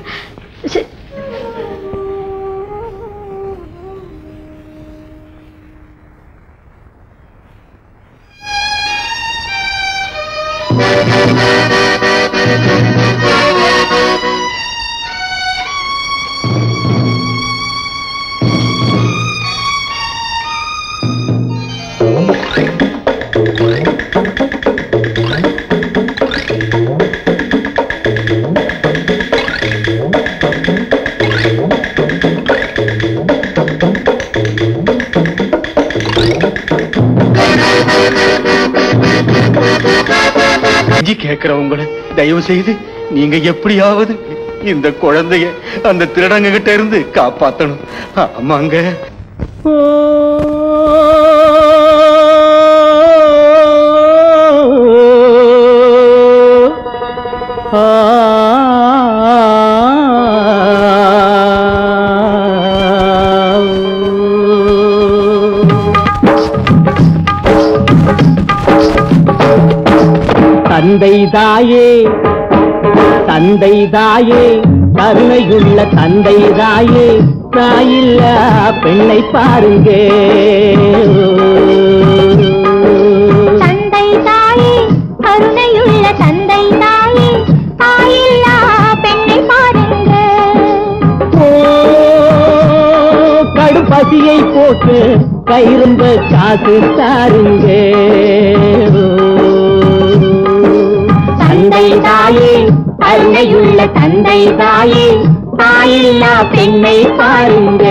உங்களை தயவு செய்து நீங்க எப்படியாவது இந்த குழந்தைய அந்த திருடங்க கிட்ட இருந்து காப்பாத்தணும். ஆமாங்க. தந்தை தாயே தந்தை தாயே கருணையுள்ள தந்தை தாயே தாயில்ல பெண்ணை பாருங்க. தந்தை தாயே கருணையுள்ள தந்தை தாயே தாயில்லா பெண்ணை பாருங்க. கடுப்பசியை போட்டு கைரும்ப காசு தாருங்க. தந்தை தாயே கருணையுள்ள தந்தை தாயே தாயில்லா பெண்ணை பாருங்க.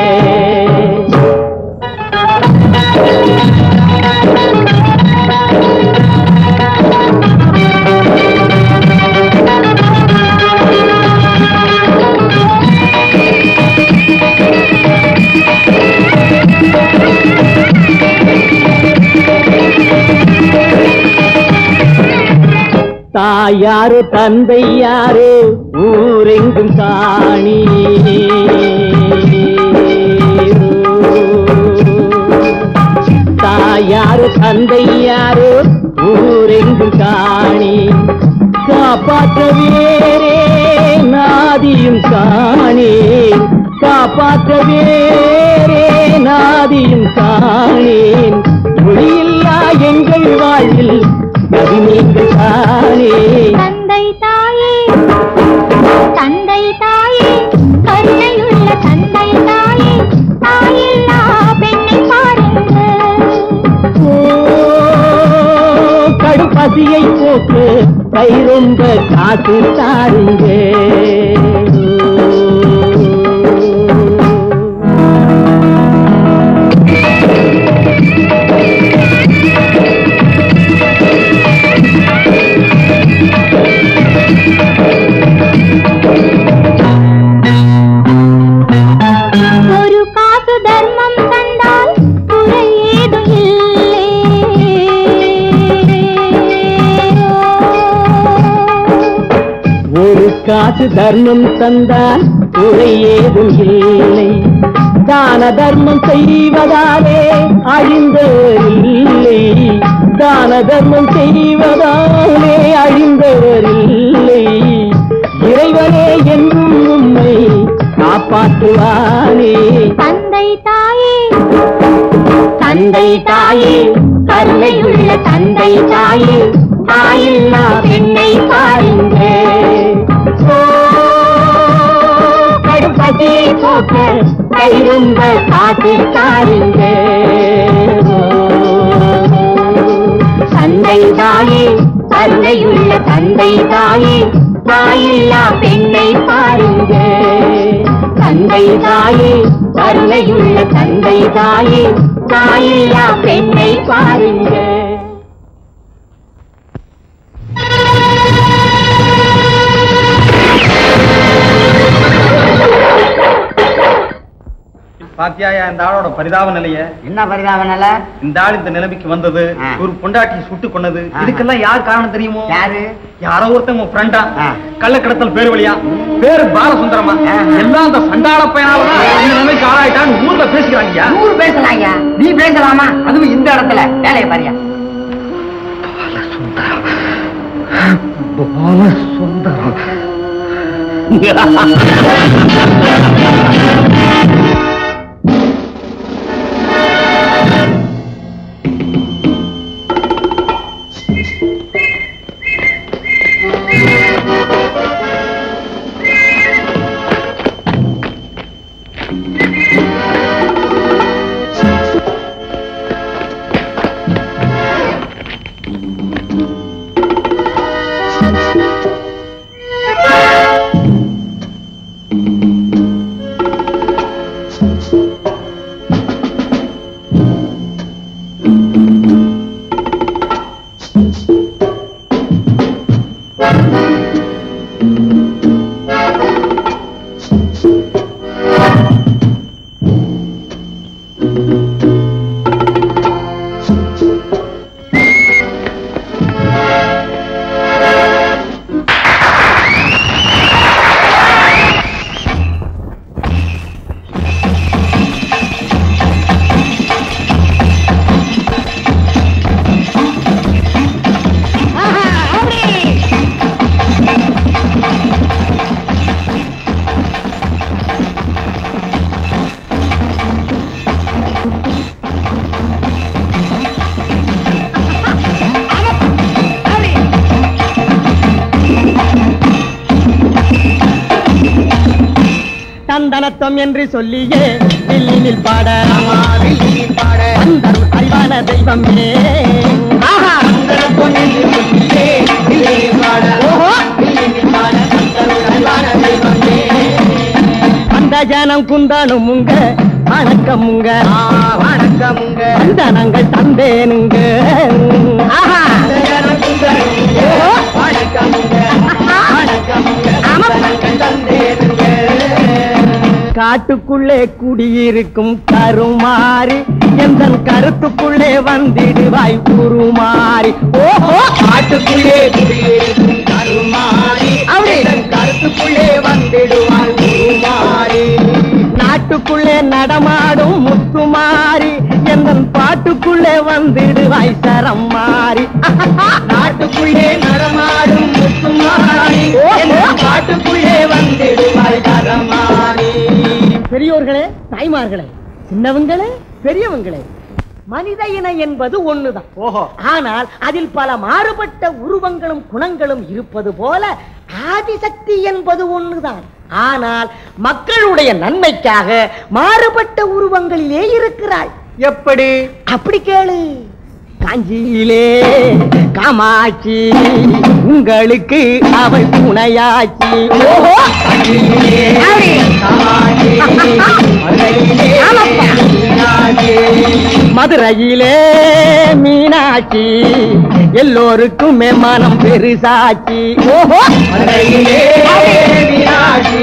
தாயாரு தந்தை யாரோ ஊரெங்கும் காணி. தாயாரு தந்தை யாரோ ஊரெங்கும் காணி. காப்பாற்ற வேறே நாதியும் காணி. காப்பாற்ற வேறே நாதியும் காணேன் ஒளியில்லா எங்கள் வாழ்வில் அது நீங்கள் தானே தந்தை தாயே தந்தை தாயே கருணையுள்ள தந்தை தாயே தாயில்லா பெண்ணை பாருங்க கடுப்பசியை போக்கு கை ரொம்ப காசு தாருங்க காசு தர்மம் தந்தால் குறை ஏதும் இல்லை. தான தர்மம் செய்வதாலே அழிந்தவர் இல்லை தான தர்மம் செய்வதாலே அழிந்தவர் இல்லை இறைவனே என்றும் உம்மை காப்பாற்றுவானே. தந்தை தாயே தந்தை தாயே கருணையுள்ள தந்தை தாயே தாயில்லா பெண்ணை பாருங்க கடும் பசி போக்க கைரும்ப தாருங்க தந்தை தாயே தந்தையுள்ள தந்தை தாயே தாயில்லா பெண்ணை பாருங்க. தந்தை தாயே கருணையுள்ள தந்தை தாயே தாயில்லா பெண்ணை பாருங்க. பாத்தியாயா இந்த ஆளோட பரிதாப நிலைய? என்ன பரிதாப நிலை? இந்த ஆள் இந்த நிலைமைக்கு வந்தது. ஒரு பொண்டாட்டி சுட்டு ஆஹா. இதுக்கெல்லாம் யார் காரணம் தெரியுமோ? யாரு? யாரோ ஒருத்தன் உன் ஃப்ரெண்டா. கள்ளக்கடத்தல் பேர் வழியா? பேரு பாலசுந்தரமா. எல்லாம் அந்த சண்டாள பையனாலதான் இந்த நிலைமைக்கு ஆளாயிட்டான்னு ஊர்ல பேசிக்கிறாங்க நூறு பேசலாங்க நீ பேசலாமா? அதுவும் இந்த இடத்துல. வேலையை பாரியா பாலசுந்தரம். தந்தனத்தம் சொல்லியே வில்லினில் பாட வில்லினில் பாட அந்தரும் அறிவான தெய்வமே. அந்த ஜனம் குந்தானும் உங்க வணக்கமுங்க வணக்கமுங்க சந்தனங்கள் தந்தேனுங்க ஆஹா. ஓஹோ வணக்கமுங்க வணக்கமுங்க சந்தனங்கள் தந்தேனுங்க காட்டுக்குள்ளே குடியிருக்கும் கருமாறி எந்த கருத்துக்குள்ளே வந்திடுவாய் உருமாறி ஓஹோ! காட்டுக்குள்ளே குடியிருக்கும் கருமாறி அவரே! கருத்துக்குள்ளே வந்திடுவாய் உருமாறி நாட்டுக்குள்ளே நடமாடும் முத்துமாரி எந்த பாட்டுக்குள்ளே வந்திடுவாய் சரம் மாறி நாட்டுக்குள்ளே நடமாடும் முத்துமாரி பாட்டுக்குள்ளே வந்திடுவாய் சரம் மாறி பெரியோர்களே தாய்மார்களே சின்னவங்களே பெரியவங்களே மனித இனம் என்பது ஒண்ணுதான். ஓஹோ. ஆனால் அதில் பல மாறுபட்ட உருவங்களும் குணங்களும் இருப்பது போல ஆதிசக்தி என்பது ஒண்ணுதான். ஆனால் மக்களுடைய நன்மைக்காக மாறுபட்ட உருவங்களிலே இருக்கிறாள் எப்படி? அப்படி கேளு. காஞ்சியிலே காமாட்சி உங்களுக்கு அவள் துணையாச்சி மதுரையிலே மீனாட்சி. எல்லோருக்குமே மனம் பெருசாட்சி. ஓஹோ! மதுரையிலே மீனாட்சி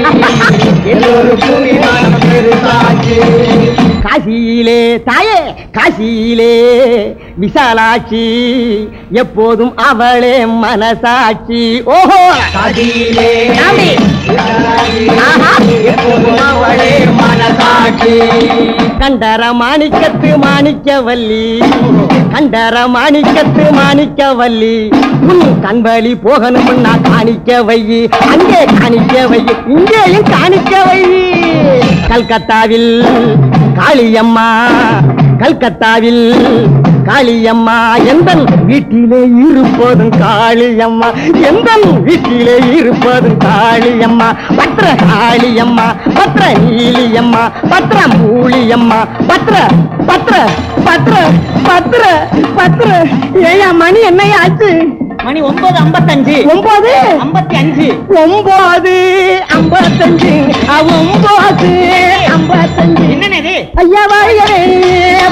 எல்லோருக்கும் விமானம் பெருசாச்சு காசியிலே தாயே காசியிலே விசாலாட்சி. எப்போதும் அவளே மனசாட்சி. ஓஹோ! கண்டர மாணிக்கத்து மாணிக்கவல்லி. கண்டர மாணிக்கத்து மாணிக்கவல்லி. உன் கண்வழி போகணும்னா காணிக்க வையி அங்கே காணிக்க வையி இங்கேயும் காணிக்க வையி கல்கத்தாவில் காளியம்மா கல்கத்தாவில் காளியம்மா எந்தன் வீட்டிலே இருப்பதும் காளியம்மா எந்தன் வீட்டிலே இருப்பதும் காளியம்மா பத்திர காளியம்மா பத்திர நீலியம்மா பத்திர மூலியம்மா பத்திர பத்திர பத்திர பத்திர பத்திர. ஏயா மணி என்னையாச்சு? ஆச்சு மணி ஒன்பது ஐம்பத்தஞ்சு. ஒன்பது? ஐம்பத்தி அஞ்சு ஒன்பது ஐம்பத்தஞ்சு. ஒன்பது ஐம்பத்தஞ்சு. என்னது ஐயா வாழியரே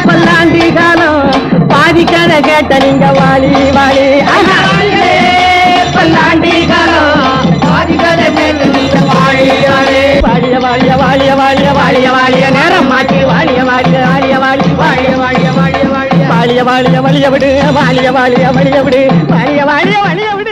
பல்லாண்டு காலம். பாதி கதை கேட்ட நீங்க வாழி வாழி. ஐயா பல்லாண்டு காலம். பாதி கதை கேட்ட நீங்க வாழி வாழி. வாழிய வாழிய வாழிய வாழிய வாழிய வாழிய வாழிய வாழிய வாழிய வழிய விடு வாழிய வாழிய வழிய விடு வாழிய வாழிய வழிய விடு.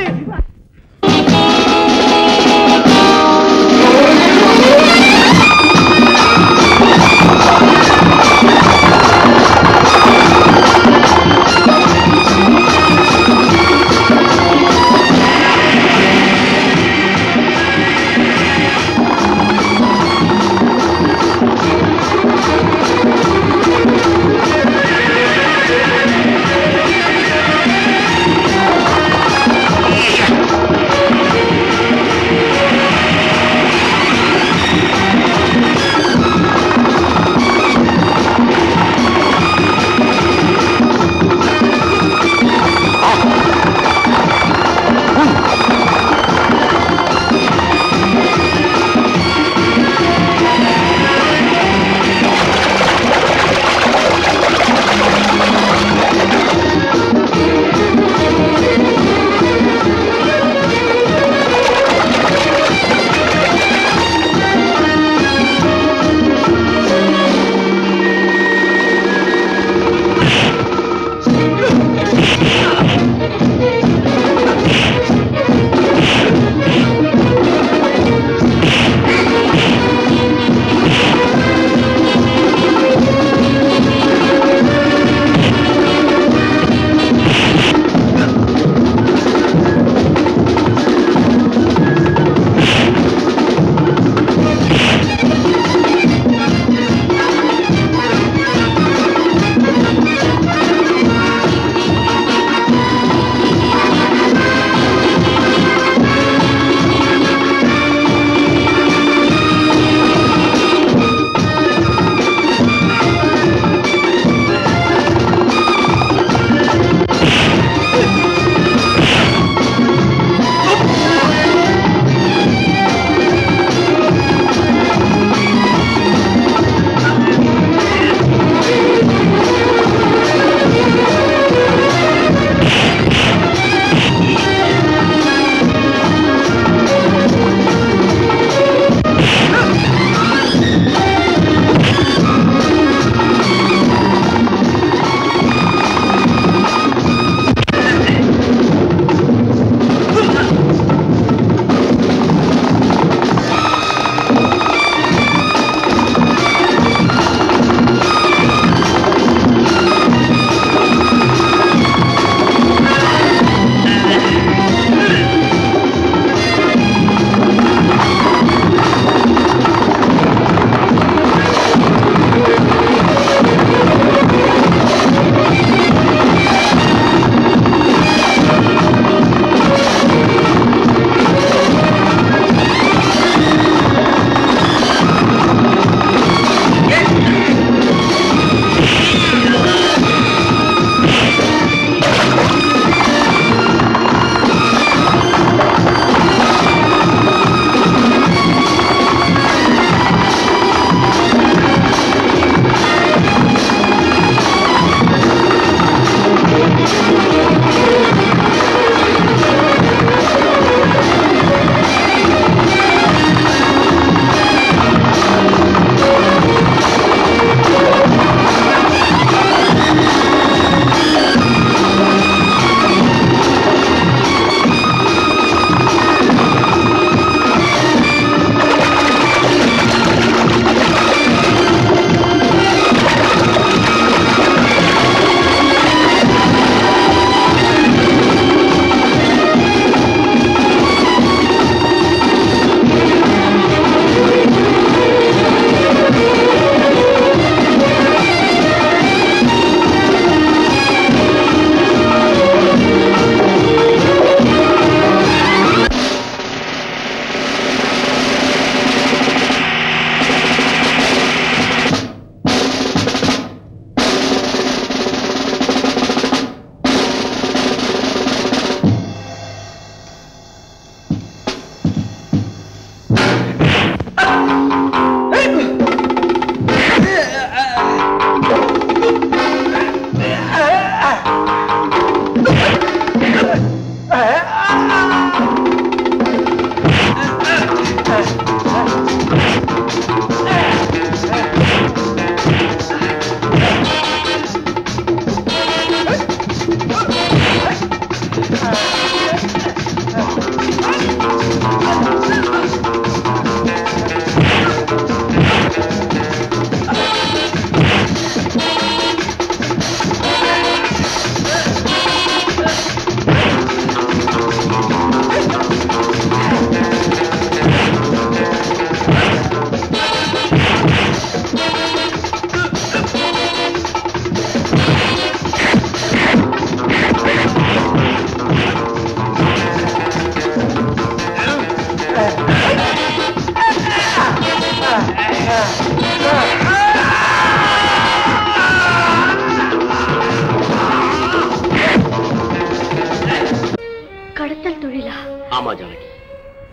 ஆமா ஜானகி.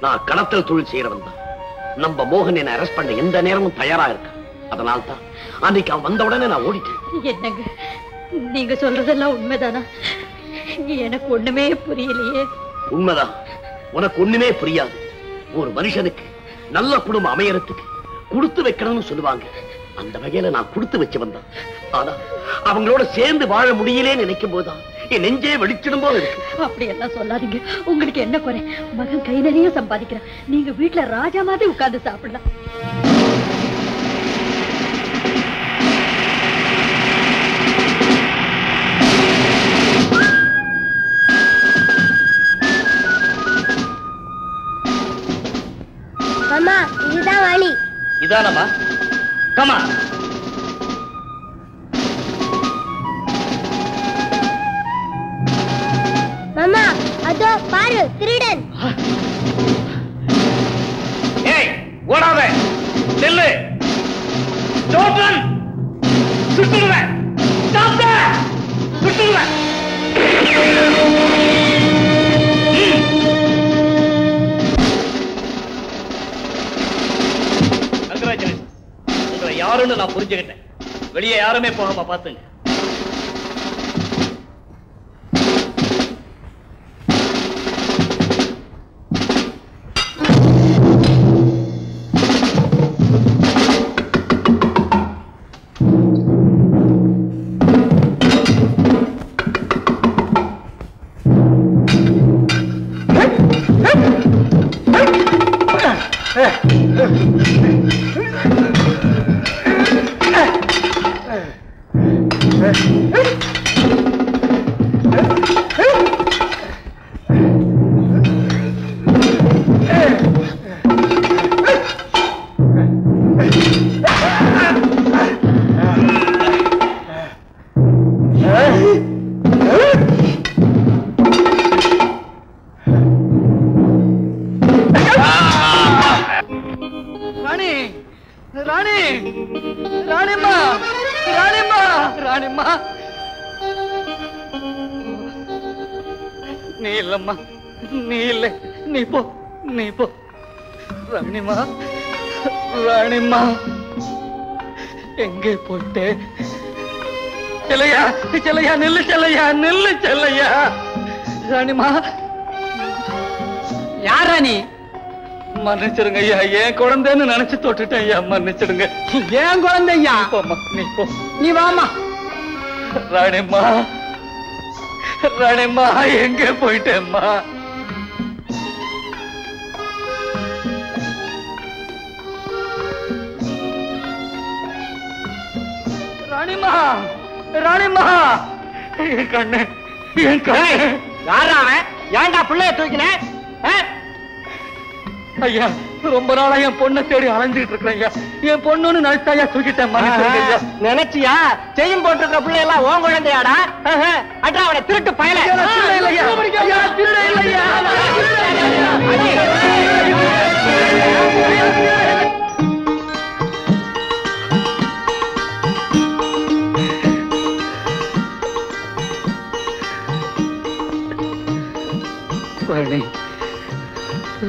நான் கடத்தல் தொழில் செய்யறவன் தான். நம்ம மோகன் என்ன அரெஸ்ட் பண்ண எந்த நேரமும் தயாரா இருக்க? அதனால தான் அன்னைக்கு அவன் வந்த உடனே நான் ஓடிட்டேன். என்னங்க? நீங்க சொல்றதெல்லாம் உண்மைதானா? எனக்கு ஒண்ணுமே புரியலையே. உண்மைதான். உனக்கு ஒண்ணுமே புரியாது. ஒரு மனுஷனுக்கு நல்ல குடும்பம் அமையறதுக்கு கொடுத்து வைக்கணும்னு சொல்லுவாங்க. அந்த வகையில நான் கொடுத்து வச்சு வந்தேன் ஆனா அவங்களோட சேர்ந்து வாழ முடியலேன்னு நினைக்கும் போதுதான் என் நெஞ்சே வெடிச்சிடும் போல இருக்கு. அப்படி எல்லாம் சொல்லாதீங்க. உங்களுக்கு என்ன குறை? மகன் கை நிறைய சம்பாதிக்கிறான். நீங்க வீட்டுல ராஜா மாதிரி உட்கார்ந்து சாப்பிடலாம். இதுதான் வழி. இதானம்மா? கமா யாரு திருடன். ஏய் ஓடாத. செல்லு. டோட்டன் சுட்டுடுவேன். ஸ்டாப் சுட்டுடுவேன். உங்களை யாருன்னு நான் புரிஞ்சுக்கிட்டேன். வெளியே யாருமே போகாம பாத்துங்க செல்லையா நில்லு செல்லையா நில்லு செல்லையா. ராணிம்மா. யார் ராணி? மன்னிச்சிடுங்க ஐயா ஏன் குழந்தைன்னு நினைச்சு தொட்டுட்டேன் ஐயா மன்னிச்சிடுங்க. ஏன் குழந்தையா? போம்மா நீ போ. நீ வாமா ராணிம்மா ராணிம்மா எங்க போயிட்டேம்மா? ராணிம்மா என் கண்ணு என் கண்ணு! யாரா அவன்? ஏன்டா பிள்ளைய தூக்கினேன் ஐயா ரொம்ப நாளா என் பொண்ணை தேடி அலைஞ்சிட்டு இருக்கிறேன் ஐயா. என் பொண்ணுன்னு நினைச்சாயா தூக்கிட்டேன். நினைச்சியா? செய்யும் போட்டிருக்கிற பிள்ளை எல்லாம் உன் குழந்தையாடா அட்ரா அவனை திருட்டு பயல. ஐயா,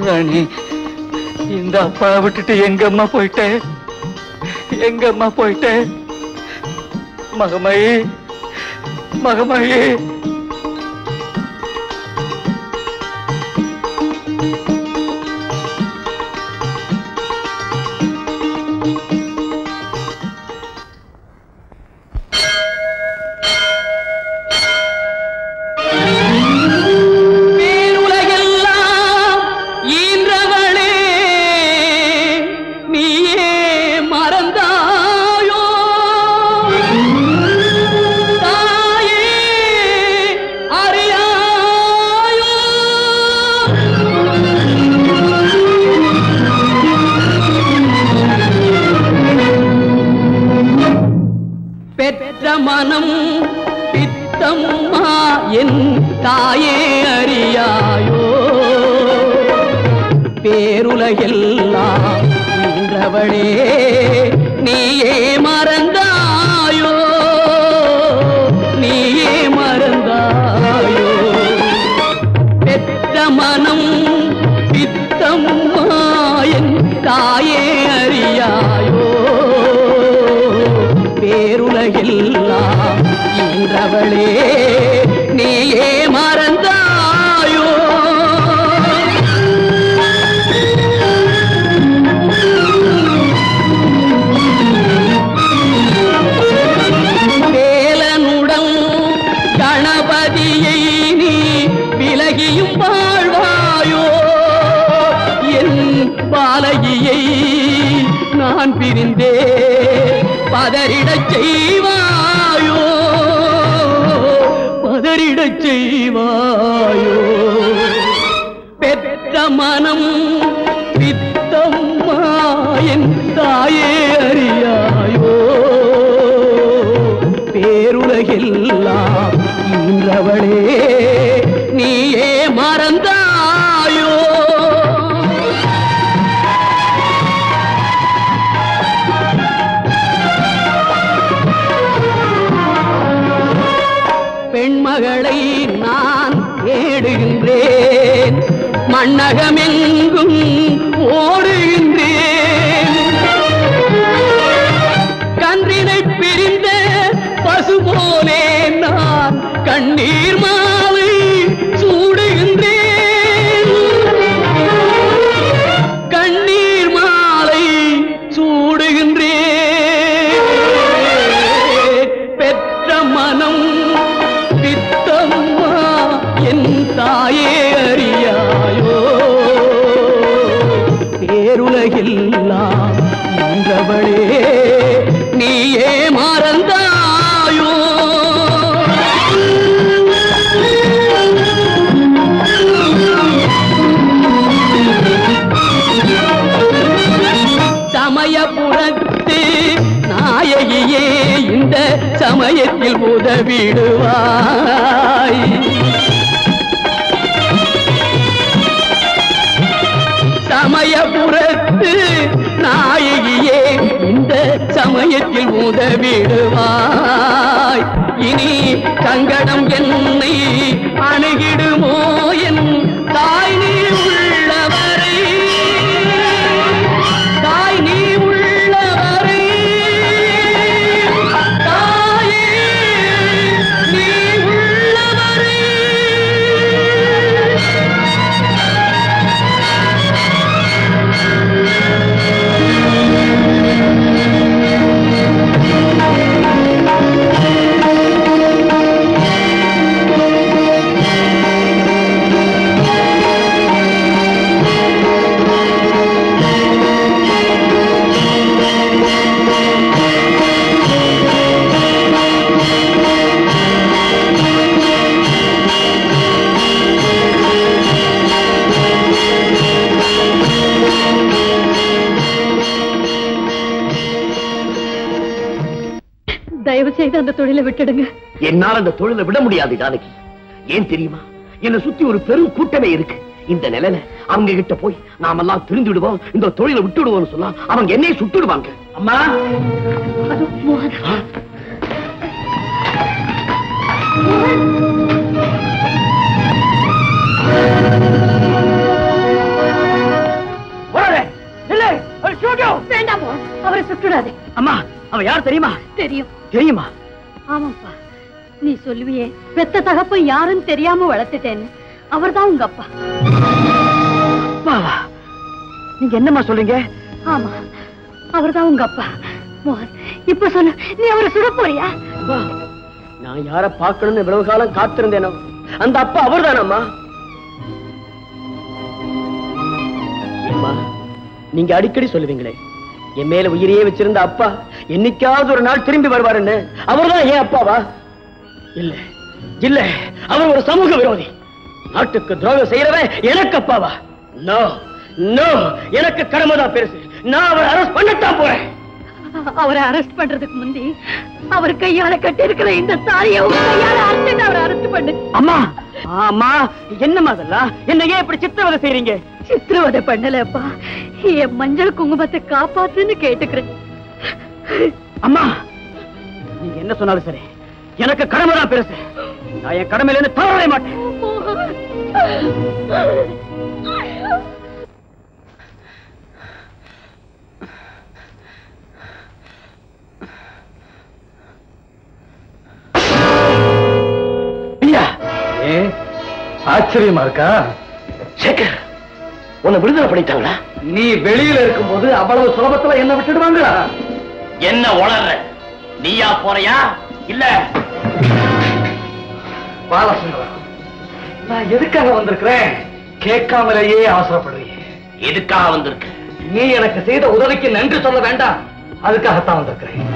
ராணி இந்த அப்பாவை விட்டுட்டு எங்க அம்மா போயிட்டேன் எங்க அம்மா போயிட்டேன் மகமாயி மகமாயி. சமயத்தில் உதவிடுவாய் இனி சங்கடம் என்னை அணுகிடுமோ தயவு செய்து அந்த தொழிலை விட்டுடுங்க. என்னால் அந்த தொழிலை விட முடியாது ஜானகி. ஏன் தெரியுமா? என்னை சுத்தி ஒரு பெரும் கூட்டமே இருக்கு. இந்த நிலையில அவங்க கிட்ட போய் நாமெல்லாம் திரிந்து விடுவோம் இந்த தொழிலை விட்டு விடுவோம்னு சொன்னா அவங்க என்னைய சுட்டுடுவாங்க. அம்மா! வேண்டாம் அவரை சுட்டுடாதே. அம்மா அவ யார் தெரியுமா? தெரியும். தெரியுமா? ஆமாப்பா. நீ சொல்லுவியே பெத்த தகப்பன் யாருன்னு தெரியாம வளர்த்துட்டேன்னு. அவர்தான் உங்க அப்பா. அப்பாவா நீங்க என்னம்மா சொல்றீங்க? ஆமா அவர்தான் உங்க அப்பா. மோகன் இப்ப சொல்லு நீ அவரை சுட போறியா? நான் யார பார்க்கணும்னு இவ்வளவு காலம் காத்திருந்தேனோ அந்த அப்பா அவர்தானம்மா? நீங்க அடிக்கடி சொல்லுவீங்களே. என் மேல உயிரையே வச்சிருந்த அப்பா என்னைக்காவது ஒரு நாள் திரும்பி வருவாருன்னு. அவர்தான் ஏன் அப்பாவா? இல்ல இல்ல அவர் ஒரு சமூக விரோதி. நாட்டுக்கு துரோகம் செய்யறவன் எனக்கு அப்பாவா? நோ நோ எனக்கு கடமைதான் பெருசு. நான் அவரை அரெஸ்ட் பண்ணத்தான் போறேன். அவரை அரெஸ்ட் பண்றதுக்கு முந்தி அவர் கையால கட்டி இருக்கிற இந்த உங்க கையால அவரை அரெஸ்ட் பண்ணு. அம்மா! அம்மா என்னம்மா அதெல்லாம்? என்ன ஏன் இப்படி சித்திரவதை செய்றீங்க? சித்திரவதை பண்ணலப்பா. என் மஞ்சள் குங்குமத்தை காப்பாத்துன்னு கேட்டுக்கிறேன். அம்மா நீங்க என்ன சொன்னாலும் சரி. எனக்கு கடமை தான் பெருசு. நான் என் கடமையில இருந்து தவறவே மாட்டேன். ஏ? ஆச்சரியமா இருக்கா? சேகர் உன்னை விடுதலை பண்ணிட்டாங்களா? நீ வெளியில இருக்கும்போது அவ்வளவு சுலபத்துல என்ன விட்டுடுவாங்களா? என்ன உளற நீயா போறியா? இல்ல. பாலசுந்தரம் நான் எதுக்காக வந்திருக்கிறேன்? கேட்காமலேயே அவசரப்படுறீங்க. எதுக்காக வந்திருக்க? நீ எனக்கு செய்த உதவிக்கு நன்றி சொல்ல வேண்டாம். அதுக்காகத்தான் வந்திருக்கிறேன்.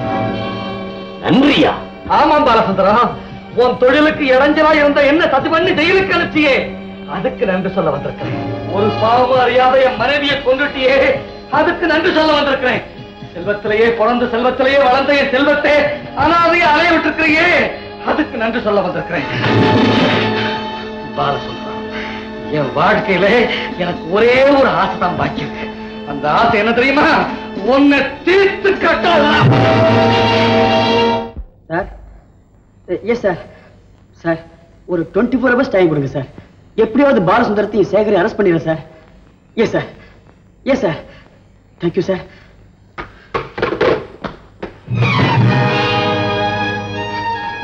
நன்றியா? ஆமாம் பாலசுந்தரம். உன் தொழிலுக்கு இடைஞ்சலா இருந்த என்ன சதி பண்ணி ஜெயிலுக்கு அனுப்பிச்சியே. அதுக்கு நன்றி சொல்ல வந்திருக்கிறேன். ஒரு பாவம் அறியாத என் மனைவியை கொண்டுட்டியே அதுக்கு நன்றி சொல்ல வந்திருக்கிறேன். செல்வத்திலேயே பிறந்த செல்வத்திலேயே வளர்ந்த என் செல்வத்தை அனாதையை அலைய விட்டுருக்கிறியே அதுக்கு நன்றி சொல்ல வந்திருக்கிறேன். பாலசுந்தரம் என் வாழ்க்கையில எனக்கு ஒரே ஒரு ஆசை தான் பாக்கி இருக்கு. அந்த ஆசை என்ன தெரியுமா? உன்னை தீர்த்து கட்டலாம். Sir yes sir. சார் ஒரு டுவெண்ட்டி ஃபோர் ஹவர்ஸ் டைம் கொடுங்க சார். எப்படியாவது பாலசுந்தரத்தையும் சேகரை அரெஸ்ட் பண்ணிடுறேன் sir yes sir yes sir thank you sir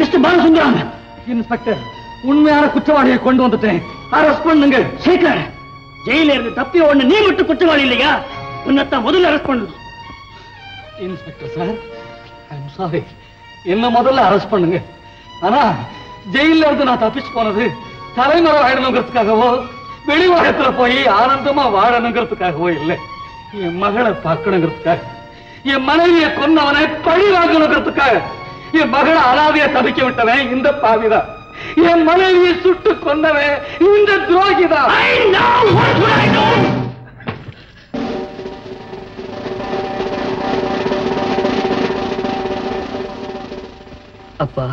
mister Balasundaram inspector உண்மையான குற்றவாளியை கொண்டு வந்துட்டேன். அரெஸ்ட் பண்ணுங்க சேகர் ஜெயில இருந்து தப்பி ஒண்ணு நீ மட்டும் குற்றவாளி இல்லையா? உன்னைத்தான் முதல்ல அரெஸ்ட் பண்ணணும். இன்ஸ்பெக்டர் சார் ஐம் சாரி என்ன முதல்ல அரெஸ்ட் பண்ணுங்க. ஆனா ஜெயில இருந்து நான் தப்பிச்சு போனது தலைமுறை ஆயிடணுங்கிறதுக்காகவோ வெளிவாகத்துல போய் ஆனந்தமா வாழணுங்கிறதுக்காகவோ இல்லை. என் மகளை பார்க்கணுங்கிறதுக்காக என் மனைவியை கொன்னவனை பழி வாங்கணுங்கிறதுக்காக என் மகளை அனாதைய தவிக்க விட்டவன் இந்த பாவிதான். என் மனைவியை சுட்டு கொன்னவன் இந்த துரோகிதான். அப்பா.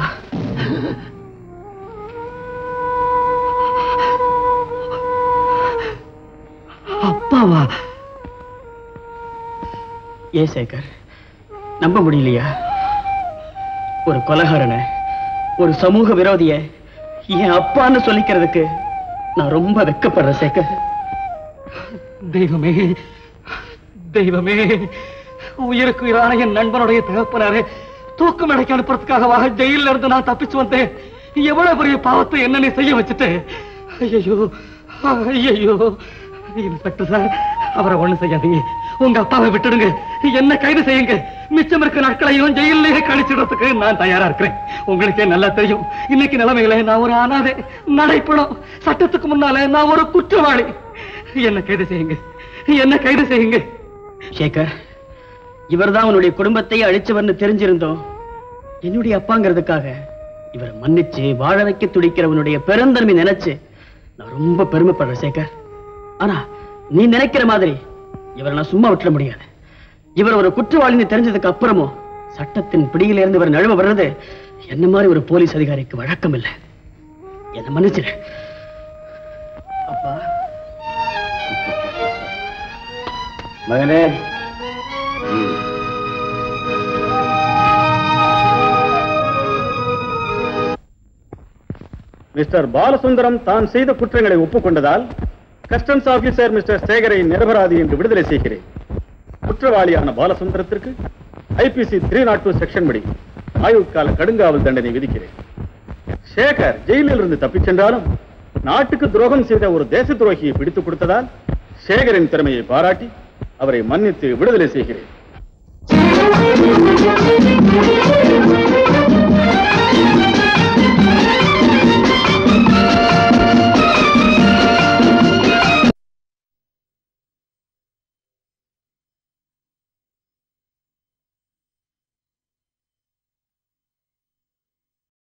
அப்பாவா? ஏ சேகர் நம்ப முடியலையா? ஒரு கொலகாரனை ஒரு சமூக விரோதிய என் அப்பான்னு சொல்லிக்கிறதுக்கு நான் ரொம்ப வெக்கப்படுறேன் சேகர். தெய்வமே தெய்வமே உயிருக்கு உயிரான என் நண்பனுடைய தகப்பனாரே தூக்கம் அடைக்க அனுப்புறதுக்காகவாக ஜெயில இருந்து நான் தப்பிச்சு வந்தேன். எவ்வளவு பெரிய பாவத்தை என்ன நீ செய்ய வச்சுட்டேன் ஐயோ ஐயோ இன்ஸ்பெக்டர் சார் அவரை ஒண்ணு செய்யாதீங்க. உங்க அப்பாவை விட்டுடுங்க. என்ன கைது செய்யுங்க. மிச்சம் இருக்க நாட்களையும் ஜெயிலே கழிச்சிடறதுக்கு நான் தயாரா இருக்கிறேன். உங்களுக்கே நல்லா தெரியும். இன்னைக்கு நிலைமையில நான் ஒரு அனாதை நடைப்படும் சட்டத்துக்கு முன்னால நான் ஒரு குற்றவாளி. என்ன கைது செய்யுங்க. என்ன கைது செய்யுங்க. சேகர் இவர்தான் உன்னுடைய குடும்பத்தை அழிச்சவர்னு தெரிஞ்சிருந்தோம். என்னுடைய அப்பாங்கிறதுக்காக இவரை மன்னிச்சு வாழ வைக்க துடிக்கிறவனுடைய பெருந்தன்மை நினைச்சு நான் ரொம்ப பெருமைப்படுறேன் சேகர். ஆனா நீ நினைக்கிற மாதிரி இவரை நான் சும்மா விட்டுற முடியாது. இவர் ஒரு குற்றவாளின்னு தெரிஞ்சதுக்கு அப்புறமும் சட்டத்தின் பிடியில இருந்து இவர் நழுவ வர்றது என்ன மாதிரி ஒரு போலீஸ் அதிகாரிக்கு வழக்கம் இல்லை. என்ன மன்னிச்சிரு. அப்பா. மகனே. மிஸ்டர் பாலசுந்தரம் தான் செய்த குற்றங்களை ஒப்புக்கொண்டதால் கஸ்டம்ஸ் ஆபீசர் மிஸ்டர் சேகரை நிரபராதி என்று விடுதலை செய்கிறேன். குற்றவாளியான பாலசுந்தரத்திற்கு IPC three naught two section படி ஆயுட்கால கடுங்காவல் தண்டனை விதிக்கிறேன். சேகர் ஜெயிலில் இருந்து தப்பிச் சென்றாலும் நாட்டுக்கு துரோகம் செய்த ஒரு தேச துரோகியை பிடித்துக் கொடுத்ததால் சேகரின் திறமையை பாராட்டி அவரை மன்னித்து விடுதலை செய்கிறேன்.